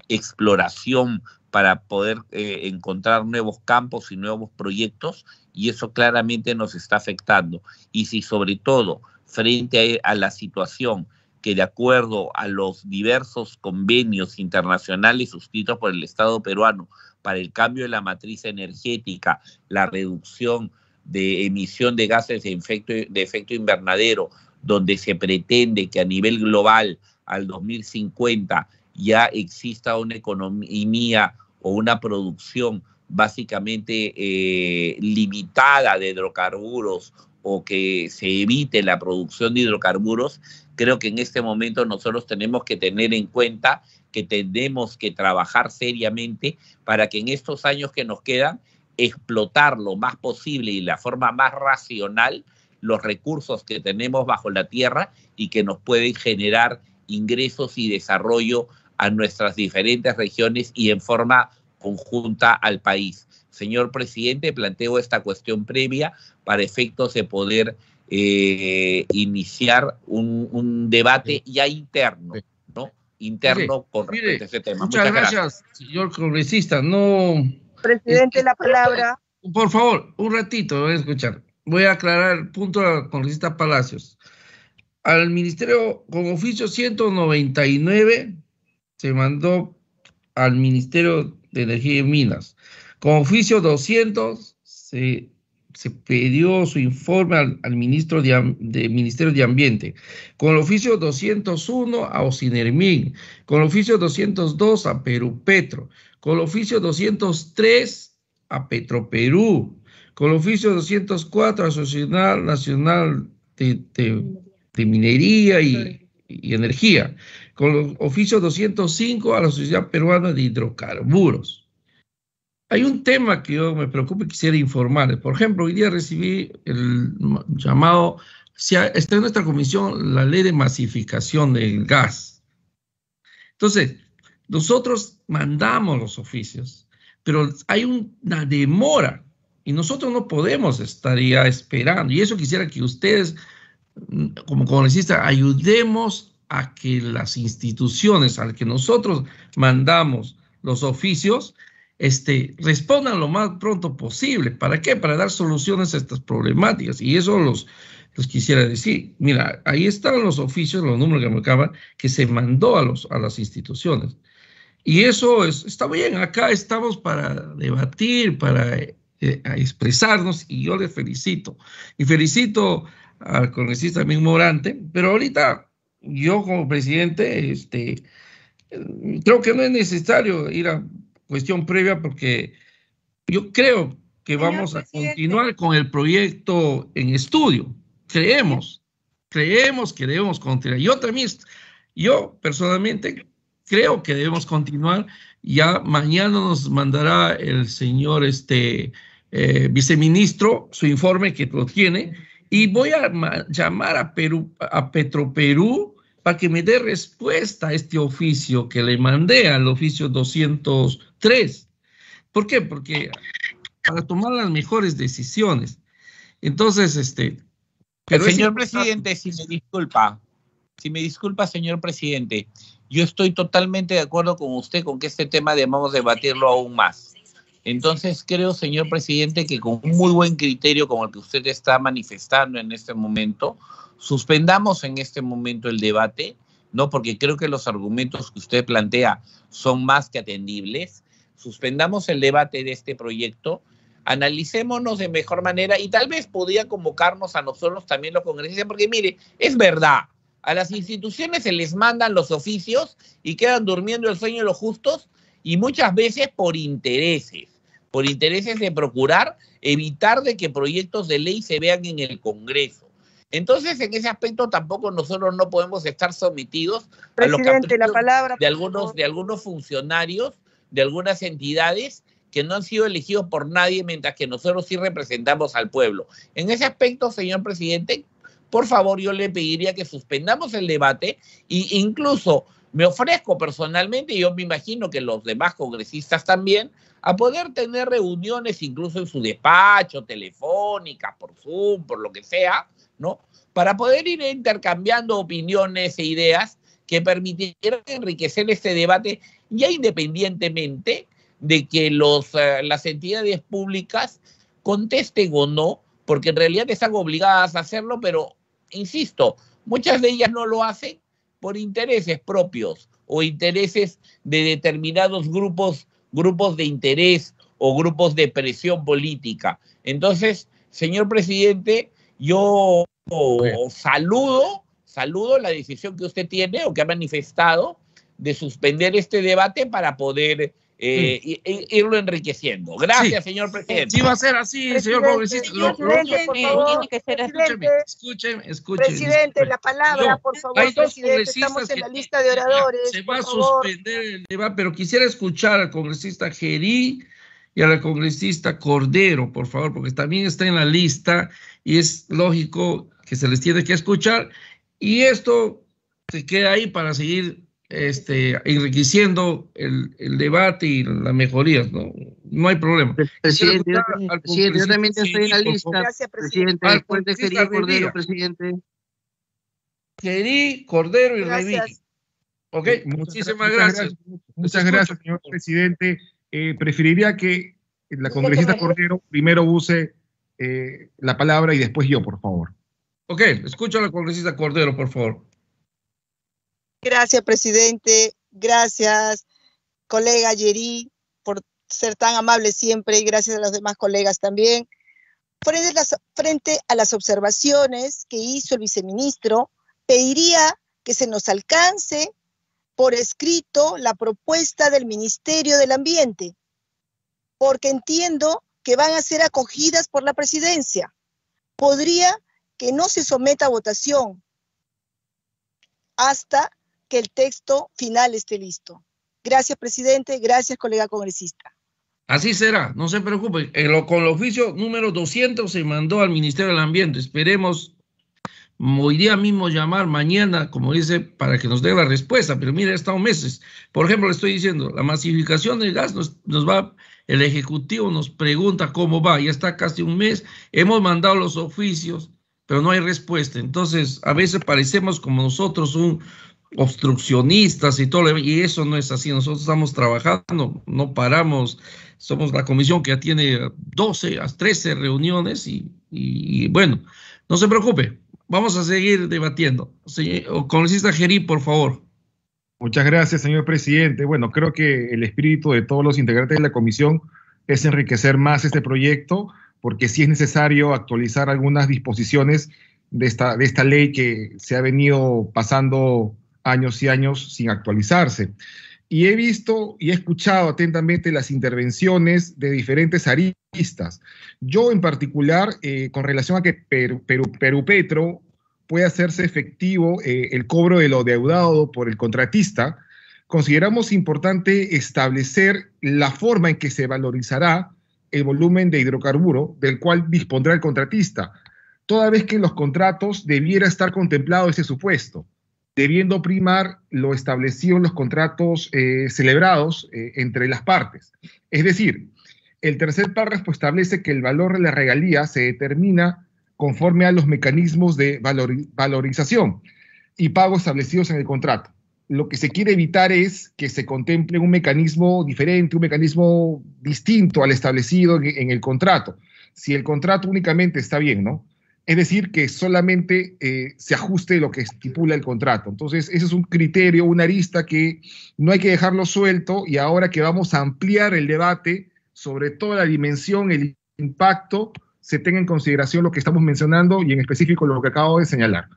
exploración para poder eh, encontrar nuevos campos y nuevos proyectos y eso claramente nos está afectando. Y si sobre todo frente a, la situación que de acuerdo a los diversos convenios internacionales suscritos por el Estado peruano para el cambio de la matriz energética, la reducción de emisión de gases de de efecto invernadero, donde se pretende que a nivel global al 2050 ya exista una economía o una producción básicamente eh, limitada de hidrocarburos o que se evite la producción de hidrocarburos, creo que en este momento nosotros tenemos que tener en cuenta que tenemos que trabajar seriamente para que en estos años que nos quedan explotar lo más posible y la forma más racional los recursos que tenemos bajo la tierra y que nos pueden generar ingresos y desarrollo a nuestras diferentes regiones y en forma conjunta al país. Señor presidente, planteo esta cuestión previa para efectos de poder eh, iniciar un, debate ya interno, ¿no? Interno con respecto a ese tema. Muchas, gracias, señor congresista. No. Presidente, la palabra. Por favor, un ratito, voy a escuchar. Voy a aclarar el punto al congresista Palacios. Al ministerio, con oficio 199, se mandó al Ministerio de Energía y Minas. Con oficio 200 se, se pidió su informe al, ministro de, Ministerio de Ambiente. Con el oficio 201 a Ocinermin. Con oficio 202 a Perú Petro. Con oficio 203 a Petroperú. Con oficio 204 a Sociedad Nacional de, Minería y, y Energía con el oficio 205 a la Sociedad Peruana de Hidrocarburos. Hay un tema que yo me preocupa y quisiera informar. Por ejemplo, hoy día recibí el llamado, está en nuestra comisión la ley de masificación del gas. Entonces, nosotros mandamos los oficios, pero hay una demora y nosotros no podemos estar ya esperando. Y eso quisiera que ustedes, como congresistas, ayudemos a que las instituciones al que nosotros mandamos los oficios este, respondan lo más pronto posible. ¿Para qué? Para dar soluciones a estas problemáticas. Y eso los, los quisiera decir. Mira, ahí están los oficios, los números que me acaban, que se mandó a, los, a las instituciones. Y eso es, está bien, acá estamos para debatir, para eh, expresarnos, y yo le felicito. Y felicito al congresista también Morante, pero ahorita yo como presidente, este, creo que no es necesario ir a cuestión previa porque yo creo que vamos a continuar con el proyecto en estudio. Creemos creemos que debemos continuar. Yo también, yo personalmente creo que debemos continuar. Ya mañana nos mandará el señor este, eh, viceministro su informe que lo tiene y voy a llamar a, Perú, a Petroperú para que me dé respuesta a este oficio que le mandé al oficio 203. ¿Por qué? Porque para tomar las mejores decisiones. Entonces, este... Pero señor presidente, si me disculpa, si me disculpa, señor presidente, yo estoy totalmente de acuerdo con usted con que este tema debemos debatirlo aún más. Entonces creo, señor presidente, que con un muy buen criterio como el que usted está manifestando en este momento, suspendamos en este momento el debate, ¿no? Porque creo que los argumentos que usted plantea son más que atendibles. Suspendamos el debate de este proyecto, analicémonos de mejor manera y tal vez podría convocarnos a nosotros también los congresistas, porque mire, es verdad, a las instituciones se les mandan los oficios y quedan durmiendo el sueño de los justos y muchas veces por intereses por intereses de procurar evitar de que proyectos de ley se vean en el Congreso. Entonces, en ese aspecto tampoco nosotros no podemos estar sometidos a los la palabra, de algunos, de algunos funcionarios, de algunas entidades que no han sido elegidos por nadie, mientras que nosotros sí representamos al pueblo. En ese aspecto, señor presidente, por favor, yo le pediría que suspendamos el debate e incluso me ofrezco personalmente, y yo me imagino que los demás congresistas también, a poder tener reuniones incluso en su despacho, telefónicas, por Zoom, por lo que sea, ¿no? Para poder ir intercambiando opiniones e ideas que permitieran enriquecer este debate ya independientemente de que los, eh, las entidades públicas contesten o no, porque en realidad están obligadas a hacerlo, pero, insisto, muchas de ellas no lo hacen por intereses propios o intereses de determinados grupos grupos de interés o grupos de presión política. Entonces, señor presidente, yo saludo, saludo la decisión que usted tiene o que ha manifestado de suspender este debate para poder eh, irlo enriqueciendo. Gracias, señor presidente. Sí, va a ser así, señor congresista. Presidente, por favor, escúcheme, escúcheme, escúcheme. Presidente, la palabra, por favor, hay dos presidente. Estamos en la lista de oradores. Se va a suspender el debate, pero quisiera escuchar al congresista Gerí y al congresista Cordero, por favor, porque también está en la lista y es lógico que se les tiene que escuchar. Y esto se queda ahí para seguir este, enriqueciendo el, el, debate y las mejorías, ¿no? No hay problema. Presidente, yo, presidente yo, también estoy en la lista. Gracias, presidente. Después de Querí Cordero, presidente. Querí, Cordero y Revilla. Ok, muchísimas gracias. Muchas gracias, señor presidente. Eh, preferiría que la congresista Cordero primero use eh, la palabra y después yo, por favor. Ok, escucha a la congresista Cordero, por favor. Gracias, presidente. Gracias, colega Yeri, por ser tan amable siempre y gracias a los demás colegas también. Frente a las observaciones que hizo el viceministro, pediría que se nos alcance por escrito la propuesta del Ministerio del Ambiente, porque entiendo que van a ser acogidas por la presidencia. Podría que no se someta a votación hasta que el texto final esté listo. Gracias, presidente. Gracias, colega congresista. Así será, no se preocupe. con el oficio número 200 se mandó al Ministerio del Ambiente. Esperemos hoy día mismo llamar mañana, como dice, para que nos dé la respuesta. Pero mire, ha estado meses. Por ejemplo, le estoy diciendo, la masificación del gas nos, nos va, el Ejecutivo nos pregunta cómo va. Ya está casi un mes. Hemos mandado los oficios, pero no hay respuesta. Entonces, a veces parecemos como nosotros un, obstruccionistas y todo, y eso no es así. Nosotros estamos trabajando, no paramos. Somos la comisión que ya tiene 12 a 13 reuniones y, bueno, no se preocupe, vamos a seguir debatiendo. Señor, congresista Gerí, por favor. Muchas gracias, señor presidente. Bueno, creo que el espíritu de todos los integrantes de la comisión es enriquecer más este proyecto, porque sí es necesario actualizar algunas disposiciones de esta, de esta ley que se ha venido pasando años y años sin actualizarse. Y he visto y he escuchado atentamente las intervenciones de diferentes aristas. Yo en particular, eh, con relación a que Perú, Perú, Petro puede hacerse efectivo eh, el cobro de lo deudado por el contratista, consideramos importante establecer la forma en que se valorizará el volumen de hidrocarburo del cual dispondrá el contratista, toda vez que en los contratos debiera estar contemplado ese supuesto, debiendo primar lo establecido en los contratos eh, celebrados eh, entre las partes. Es decir, el tercer párrafo establece que el valor de la regalía se determina conforme a los mecanismos de valorización y pago establecidos en el contrato. Lo que se quiere evitar es que se contemple un mecanismo diferente, un mecanismo distinto al establecido en, el contrato. Si el contrato únicamente está bien, ¿no? Es decir, que solamente eh, se ajuste lo que estipula el contrato. Entonces, ese es un criterio, una arista que no hay que dejarlo suelto y ahora que vamos a ampliar el debate sobre toda la dimensión, el impacto, se tenga en consideración lo que estamos mencionando y en específico lo que acabo de señalar.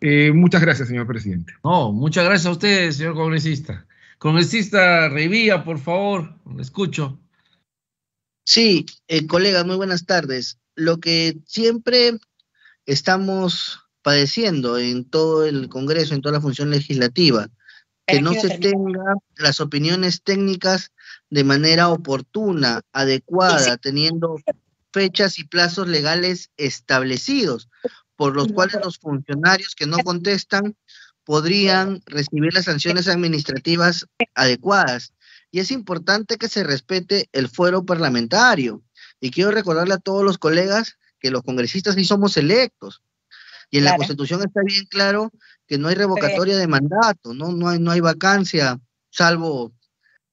Eh, muchas gracias, señor presidente. No, muchas gracias a usted, señor congresista. Congresista Revilla, por favor, le escucho. Sí, eh, colegas, muy buenas tardes. Lo que siempre estamos padeciendo en todo el Congreso, en toda la función legislativa, que no se tenga las opiniones técnicas de manera oportuna, adecuada, teniendo fechas y plazos legales establecidos, por los cuales los funcionarios que no contestan podrían recibir las sanciones administrativas adecuadas. Y es importante que se respete el fuero parlamentario. Y quiero recordarle a todos los colegas que los congresistas sí somos electos. Y en la Constitución está bien claro que no hay revocatoria de mandato, ¿no? No hay, no hay vacancia, salvo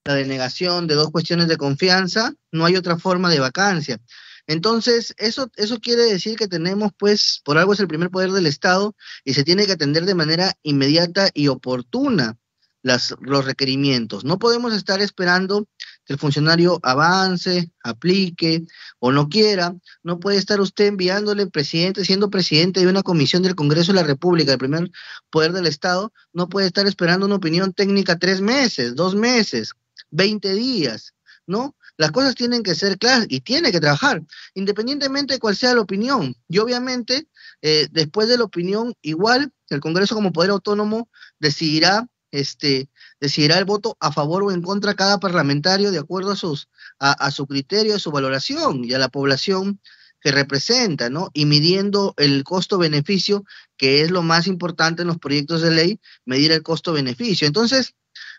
la denegación de dos cuestiones de confianza, no hay otra forma de vacancia. Entonces, eso, eso quiere decir que tenemos, pues, por algo es el primer poder del Estado y se tiene que atender de manera inmediata y oportuna las, los requerimientos. No podemos estar esperando que el funcionario avance, aplique o no quiera. No puede estar usted enviándole presidente, siendo presidente de una comisión del Congreso de la República, el primer poder del Estado, no puede estar esperando una opinión técnica tres meses, dos meses, veinte días, ¿no? Las cosas tienen que ser claras y tiene que trabajar, independientemente de cuál sea la opinión. Y obviamente, eh, después de la opinión, igual el Congreso como poder autónomo decidirá, este, decidirá el voto a favor o en contra cada parlamentario de acuerdo a, sus, a, su criterio, a su valoración y a la población que representa, ¿no? Y midiendo el costo-beneficio, que es lo más importante en los proyectos de ley, medir el costo-beneficio. Entonces,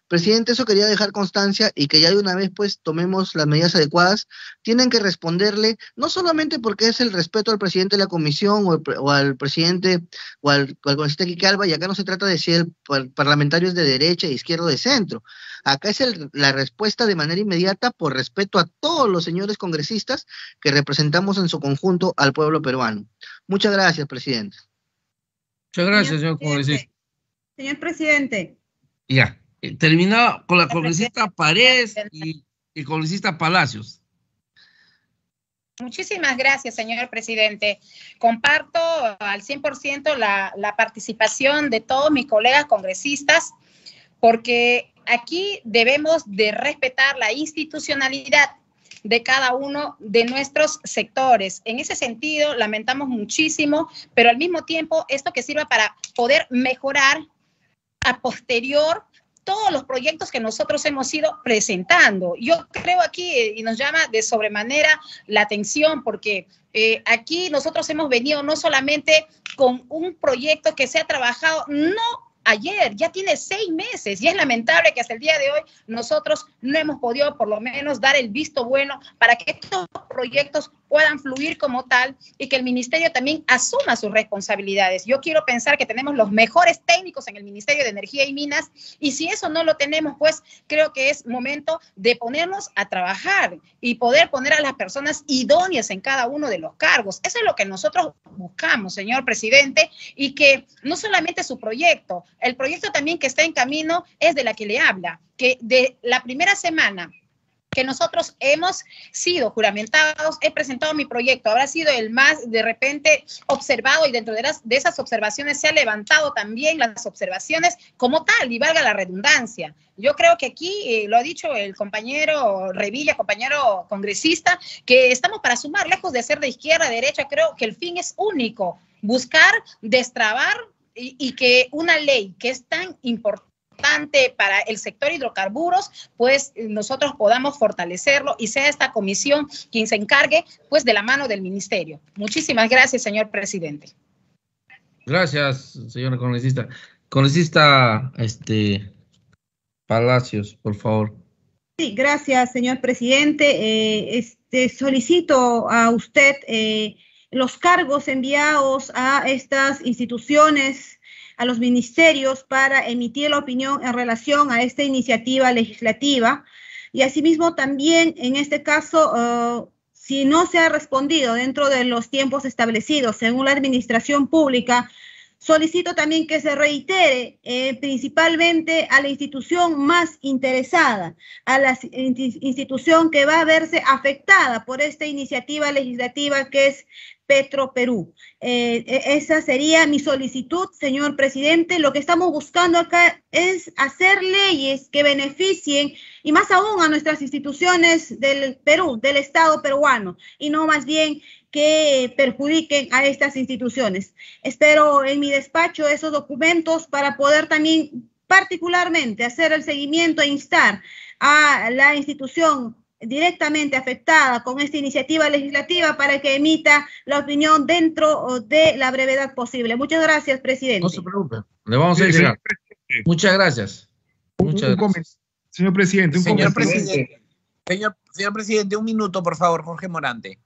Presidente, eso quería dejar constancia y que ya de una vez pues tomemos las medidas adecuadas. Tienen que responderle, no solamente porque es el respeto al presidente de la comisión o, al presidente o al, congresista Quique Alba, y acá no se trata de si el, parlamentario es de derecha, izquierda o de centro. Acá es la respuesta de manera inmediata por respeto a todos los señores congresistas que representamos en su conjunto al pueblo peruano. Muchas gracias, presidente. Muchas gracias, señor congresista. Señor presidente. Ya. Eh, terminado con la congresista Paredes y el congresista Palacios. Muchísimas gracias, señor presidente. Comparto al 100% la, la participación de todos mis colegas congresistas, porque aquí debemos de respetar la institucionalidad de cada uno de nuestros sectores. En ese sentido, lamentamos muchísimo, pero al mismo tiempo, esto que sirva para poder mejorar a posterior todos los proyectos que nosotros hemos ido presentando. Yo creo aquí, eh, y nos llama de sobremanera la atención, porque eh, aquí nosotros hemos venido no solamente con un proyecto que se ha trabajado, no ayer, ya tiene seis meses y es lamentable que hasta el día de hoy nosotros no hemos podido por lo menos dar el visto bueno para que estos proyectos puedan fluir como tal y que el ministerio también asuma sus responsabilidades. Yo quiero pensar que tenemos los mejores técnicos en el Ministerio de Energía y Minas y si eso no lo tenemos, pues creo que es momento de ponernos a trabajar y poder poner a las personas idóneas en cada uno de los cargos. Eso es lo que nosotros buscamos, señor presidente, y que no solamente su proyecto, el proyecto también que está en camino es de la que le habla, que de la primera semana que nosotros hemos sido juramentados, he presentado mi proyecto, habrá sido el más de repente observado y dentro de, las, de esas observaciones se ha levantado también las observaciones como tal, y valga la redundancia. Yo creo que aquí, eh, lo ha dicho el compañero Revilla, compañero congresista, que estamos para sumar, lejos de ser de izquierda a derecha, creo que el fin es único buscar destrabar y, y que una ley que es tan importante para el sector hidrocarburos, pues nosotros podamos fortalecerlo y sea esta comisión quien se encargue, pues de la mano del ministerio. Muchísimas gracias, señor presidente. Gracias, señora congresista. Congresista, este, Palacios, por favor. Sí, gracias, señor presidente. Eh, este, solicito a usted eh, los cargos enviados a estas instituciones, a los ministerios, para emitir la opinión en relación a esta iniciativa legislativa. Y asimismo también, en este caso, uh, si no se ha respondido dentro de los tiempos establecidos según la administración pública, Solicito también que se reitere eh, principalmente a la institución más interesada, a la institución que va a verse afectada por esta iniciativa legislativa que es Petro Perú. Eh, e, esa sería mi solicitud, señor presidente. Lo que estamos buscando acá es hacer leyes que beneficien y más aún a nuestras instituciones del Perú, del Estado peruano, y no más bien que perjudiquen a estas instituciones. Espero en mi despacho esos documentos para poder también particularmente hacer el seguimiento e instar a la institución directamente afectada con esta iniciativa legislativa para que emita la opinión dentro de la brevedad posible. Muchas gracias, presidente. No se preocupe, le vamos a decir. Muchas gracias. Muchas gracias. Señor presidente, un señor presidente, señor, señor presidente, un minuto, por favor, Jorge Morante.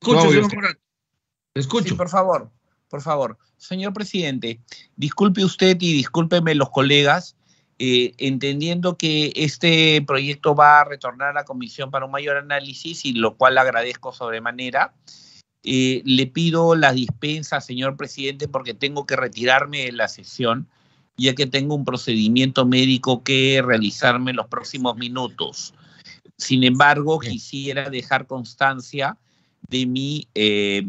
Escucho, señor Morante. Escucho. Sí, por favor, por favor. Señor presidente, disculpe usted y discúlpeme los colegas, eh, entendiendo que este proyecto va a retornar a la comisión para un mayor análisis, y lo cual agradezco sobremanera. Eh, le pido la dispensa, señor presidente, porque tengo que retirarme de la sesión, ya que tengo un procedimiento médico que realizarme en los próximos minutos. Sin embargo, quisiera dejar constancia de mi eh,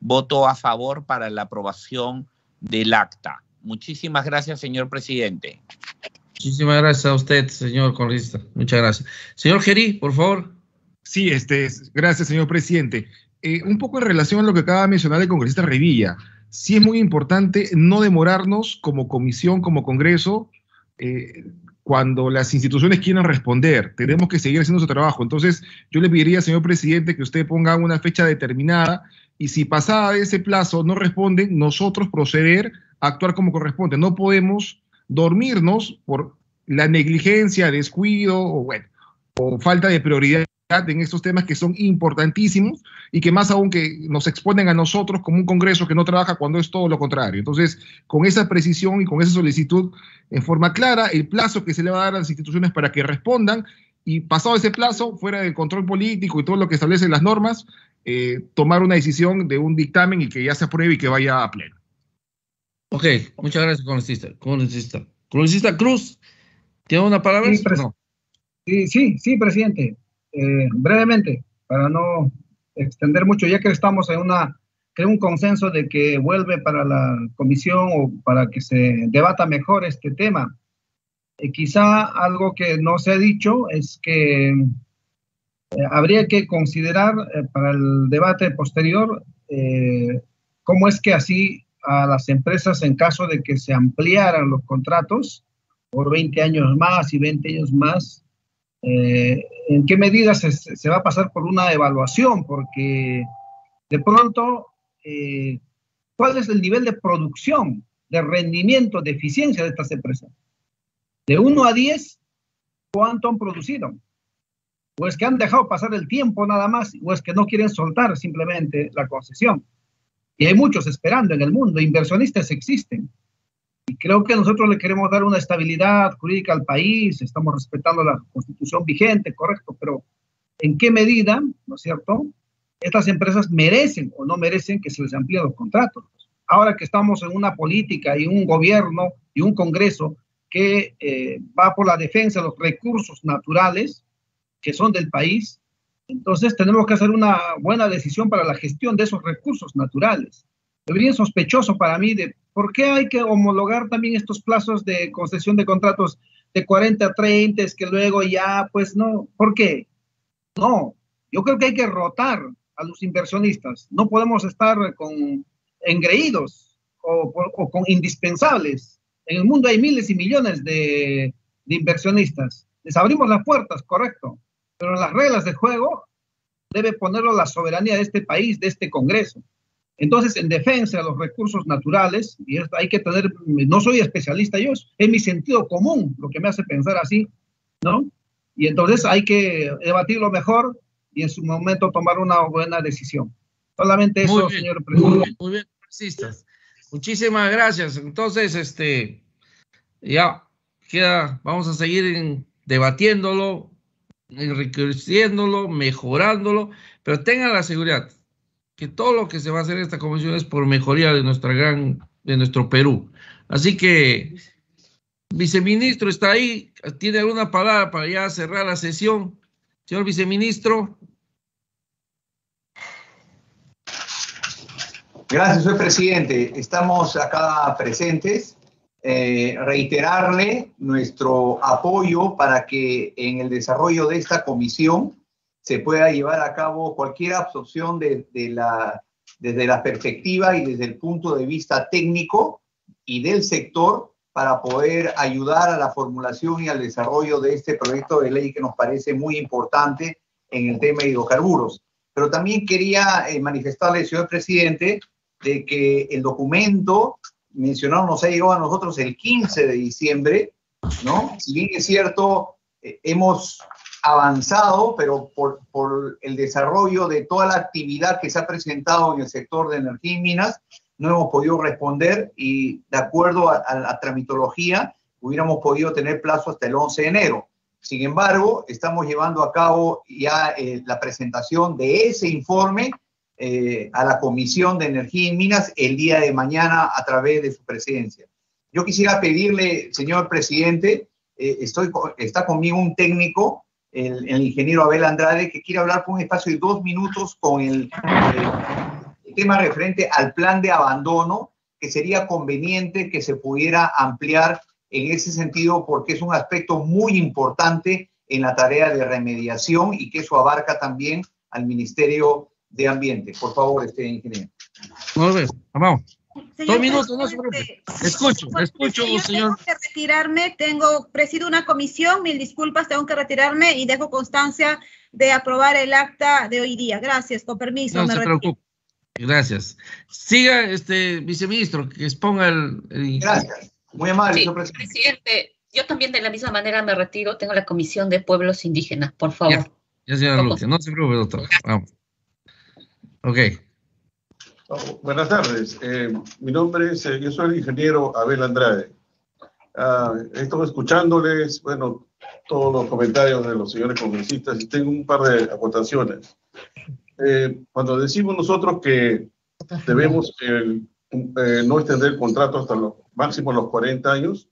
voto a favor para la aprobación del acta. Muchísimas gracias, señor presidente. Muchísimas gracias a usted, señor congresista. Muchas gracias. Señor Geri, por favor. Sí, este, gracias, señor presidente. Eh, un poco en relación a lo que acaba de mencionar el congresista Revilla, sí es muy importante no demorarnos como comisión, como Congreso, eh, cuando las instituciones quieran responder. Tenemos que seguir haciendo su trabajo. Entonces, yo le pediría, señor presidente, que usted ponga una fecha determinada y si pasada ese plazo no responden, nosotros proceder a actuar como corresponde. No podemos dormirnos por la negligencia, descuido o, bueno, o falta de prioridad en estos temas que son importantísimos y que más aún que nos exponen a nosotros como un Congreso que no trabaja cuando es todo lo contrario. Entonces, con esa precisión y con esa solicitud en forma clara, el plazo que se le va a dar a las instituciones para que respondan y pasado ese plazo, fuera del control político y todo lo que establecen las normas, eh, tomar una decisión de un dictamen y que ya se apruebe y que vaya a pleno. Ok, muchas gracias, congresista. Congresista, congresista Cruz, ¿tiene una palabra? Sí, no? sí, sí, sí, presidente. Eh, brevemente, para no extender mucho, ya que estamos en una en un consenso de que vuelve para la comisión o para que se debata mejor este tema. Eh, quizá algo que no se ha dicho es que eh, habría que considerar para el debate posterior cómo es que así a las empresas en caso de que se ampliaran los contratos por 20 años más y 20 años más, eh, en qué medida se, va a pasar por una evaluación, porque de pronto, eh, ¿cuál es el nivel de producción, de rendimiento, de eficiencia de estas empresas? De 1 a 10, ¿cuánto han producido? ¿O es que han dejado pasar el tiempo nada más? ¿O es que no quieren soltar simplemente la concesión? Y hay muchos esperando en el mundo, inversionistas existen. Y creo que nosotros le queremos dar una estabilidad jurídica al país, estamos respetando la constitución vigente, correcto, pero ¿en qué medida, no es cierto? Estas empresas merecen o no merecen que se les amplíen los contratos. Ahora que estamos en una política y un gobierno y un Congreso que eh, va por la defensa de los recursos naturales que son del país, entonces tenemos que hacer una buena decisión para la gestión de esos recursos naturales. Debería sospechoso para mí de por qué hay que homologar también estos plazos de concesión de contratos de 40 a 30, es que luego ya, pues no, ¿por qué? No, yo creo que hay que rotar a los inversionistas. No podemos estar con engreídos o, con indispensables. En el mundo hay miles y millones de inversionistas. Les abrimos las puertas, correcto, pero las reglas de juego debe ponerlo la soberanía de este país, de este Congreso. Entonces, en defensa de los recursos naturales, y esto hay que tener, no soy especialista yo, es mi sentido común lo que me hace pensar así, ¿no? Y entonces hay que debatirlo mejor y en su momento tomar una buena decisión. Solamente eso, señor presidente. Muy bien, Muchísimas gracias. Entonces, este, ya queda, vamos a seguir debatiéndolo, enriqueciéndolo, mejorándolo, pero tengan la seguridad que todo lo que se va a hacer en esta comisión es por mejoría de nuestra gran, de nuestro Perú. Así que, viceministro está ahí, tiene alguna palabra para ya cerrar la sesión. Señor viceministro. Gracias, señor presidente. Estamos acá presentes. Eh, reiterarle nuestro apoyo para que en el desarrollo de esta comisión se pueda llevar a cabo cualquier absorción de, la, desde la perspectiva y desde el punto de vista técnico y del sector para poder ayudar a la formulación y al desarrollo de este proyecto de ley que nos parece muy importante en el tema de hidrocarburos. Pero también quería eh, manifestarle, señor presidente, de que el documento mencionado nos ha llegado a nosotros el 15 de diciembre, ¿no? Si bien es cierto, eh, hemos avanzado, pero por, por, el desarrollo de toda la actividad que se ha presentado en el sector de energía y minas, no hemos podido responder y de acuerdo a, la tramitología, hubiéramos podido tener plazo hasta el 11 de enero. Sin embargo, estamos llevando a cabo ya eh, la presentación de ese informe eh, a la Comisión de Energía y Minas el día de mañana a través de su presidencia. Yo quisiera pedirle, señor presidente, eh, estoy, está conmigo un técnico el, ingeniero Abel Andrade, que quiere hablar por un espacio de dos minutos con el, el, tema referente al plan de abandono, que sería conveniente que se pudiera ampliar en ese sentido, porque es un aspecto muy importante en la tarea de remediación y que eso abarca también al Ministerio de Ambiente. Por favor, este ingeniero. Bien, vamos. Dos minutos, no se preocupe. Escucho, escucho, señor. Tengo que retirarme, tengo, presido una comisión, mil disculpas, tengo que retirarme y dejo constancia de aprobar el acta de hoy día. Gracias, con permiso. No se preocupe. Gracias. Siga, este viceministro, que exponga el. Gracias. Muy amable, señor presidente. Yo también de la misma manera me retiro. Tengo la comisión de pueblos indígenas, por favor. Ya, ya señora Lucia, no se preocupe, doctor. Vamos. Ok. Buenas tardes. Eh, mi nombre es, eh, yo soy el ingeniero Abel Andrade. Ah, estoy escuchándoles, bueno, todos los comentarios de los señores congresistas y tengo un par de acotaciones. Eh, cuando decimos nosotros que debemos no extender el contrato hasta los máximo los 40 años,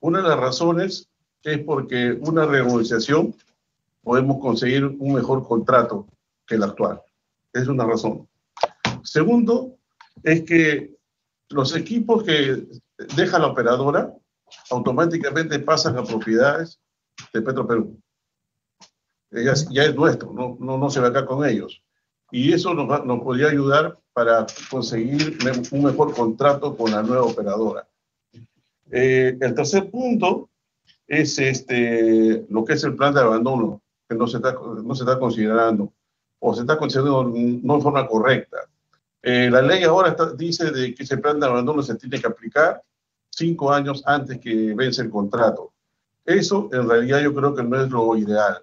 una de las razones es porque una renegociación podemos conseguir un mejor contrato que el actual. Es una razón. Segundo, es que los equipos que deja la operadora automáticamente pasan a propiedades de Petroperú. Ya, ya es nuestro, no, no, no, se va acá con ellos. Y eso nos, nos podría ayudar para conseguir un mejor contrato con la nueva operadora. Eh, el tercer punto es este, lo que es el plan de abandono, que no se está, no se está considerando, o se está considerando no de forma correcta. Eh, la ley ahora dice de que ese plan de abandono se tiene que aplicar cinco años antes que vence el contrato. Eso en realidad yo creo que no es lo ideal,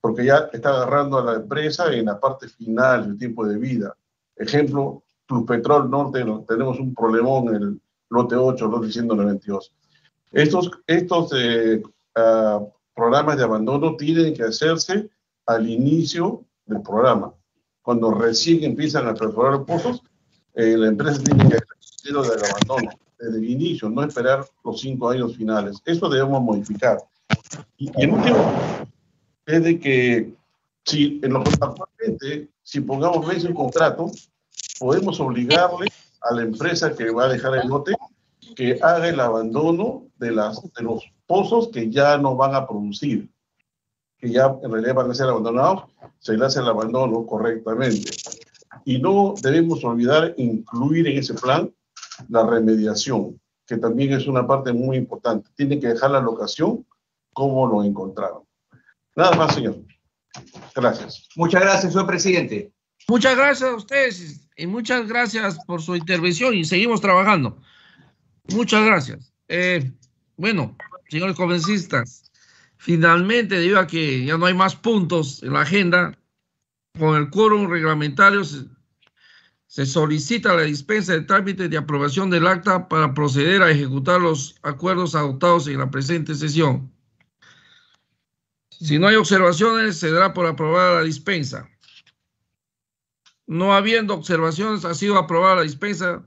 porque ya está agarrando a la empresa en la parte final del tiempo de vida. Ejemplo, Petrol Norte, tenemos un problemón en el lote 8, lote 192. Estos, estos eh, ah, programas de abandono tienen que hacerse al inicio del programa cuando recién empiezan a perforar los pozos, eh, la empresa tiene que hacer el del abandono desde el inicio, no esperar los cinco años finales. Eso debemos modificar. Y, el último es de que si en lo actualmente, si pongamos vence un contrato, podemos obligarle a la empresa que va a dejar el lote que haga el abandono de, las, de los pozos que ya no van a producir. Que ya en realidad van a ser abandonados, se le hace el abandono correctamente. Y no debemos olvidar incluir en ese plan la remediación, que también es una parte muy importante. Tienen que dejar la locación como lo encontraron. Nada más, señor. Gracias. Muchas gracias, señor presidente. Muchas gracias a ustedes y muchas gracias por su intervención y seguimos trabajando. Muchas gracias. Eh, bueno, señores convencistas, finalmente, debido a que ya no hay más puntos en la agenda, con el quórum reglamentario se, se solicita la dispensa de trámite de aprobación del acta para proceder a ejecutar los acuerdos adoptados en la presente sesión. Si no hay observaciones, se dará por aprobada la dispensa. No habiendo observaciones, ha sido aprobada la dispensa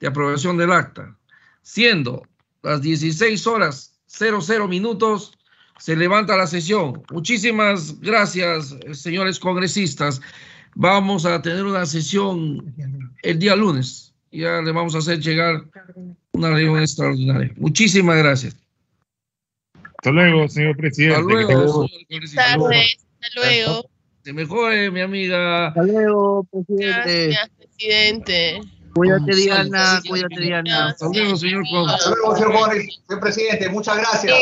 de aprobación del acta. Siendo las 16 horas 00 minutos, se levanta la sesión. Muchísimas gracias, señores congresistas. Vamos a tener una sesión el día lunes. Ya le vamos a hacer llegar una reunión extraordinaria. Muchísimas gracias. Hasta luego, señor presidente. Hasta luego. Buenas tardes. Hasta luego. Se mejore, mi amiga. Hasta luego, presidente. Gracias, presidente. Cuídate, Diana. Cuídate, Diana. Hasta luego, señor Hasta luego, señor. Señor presidente, muchas gracias.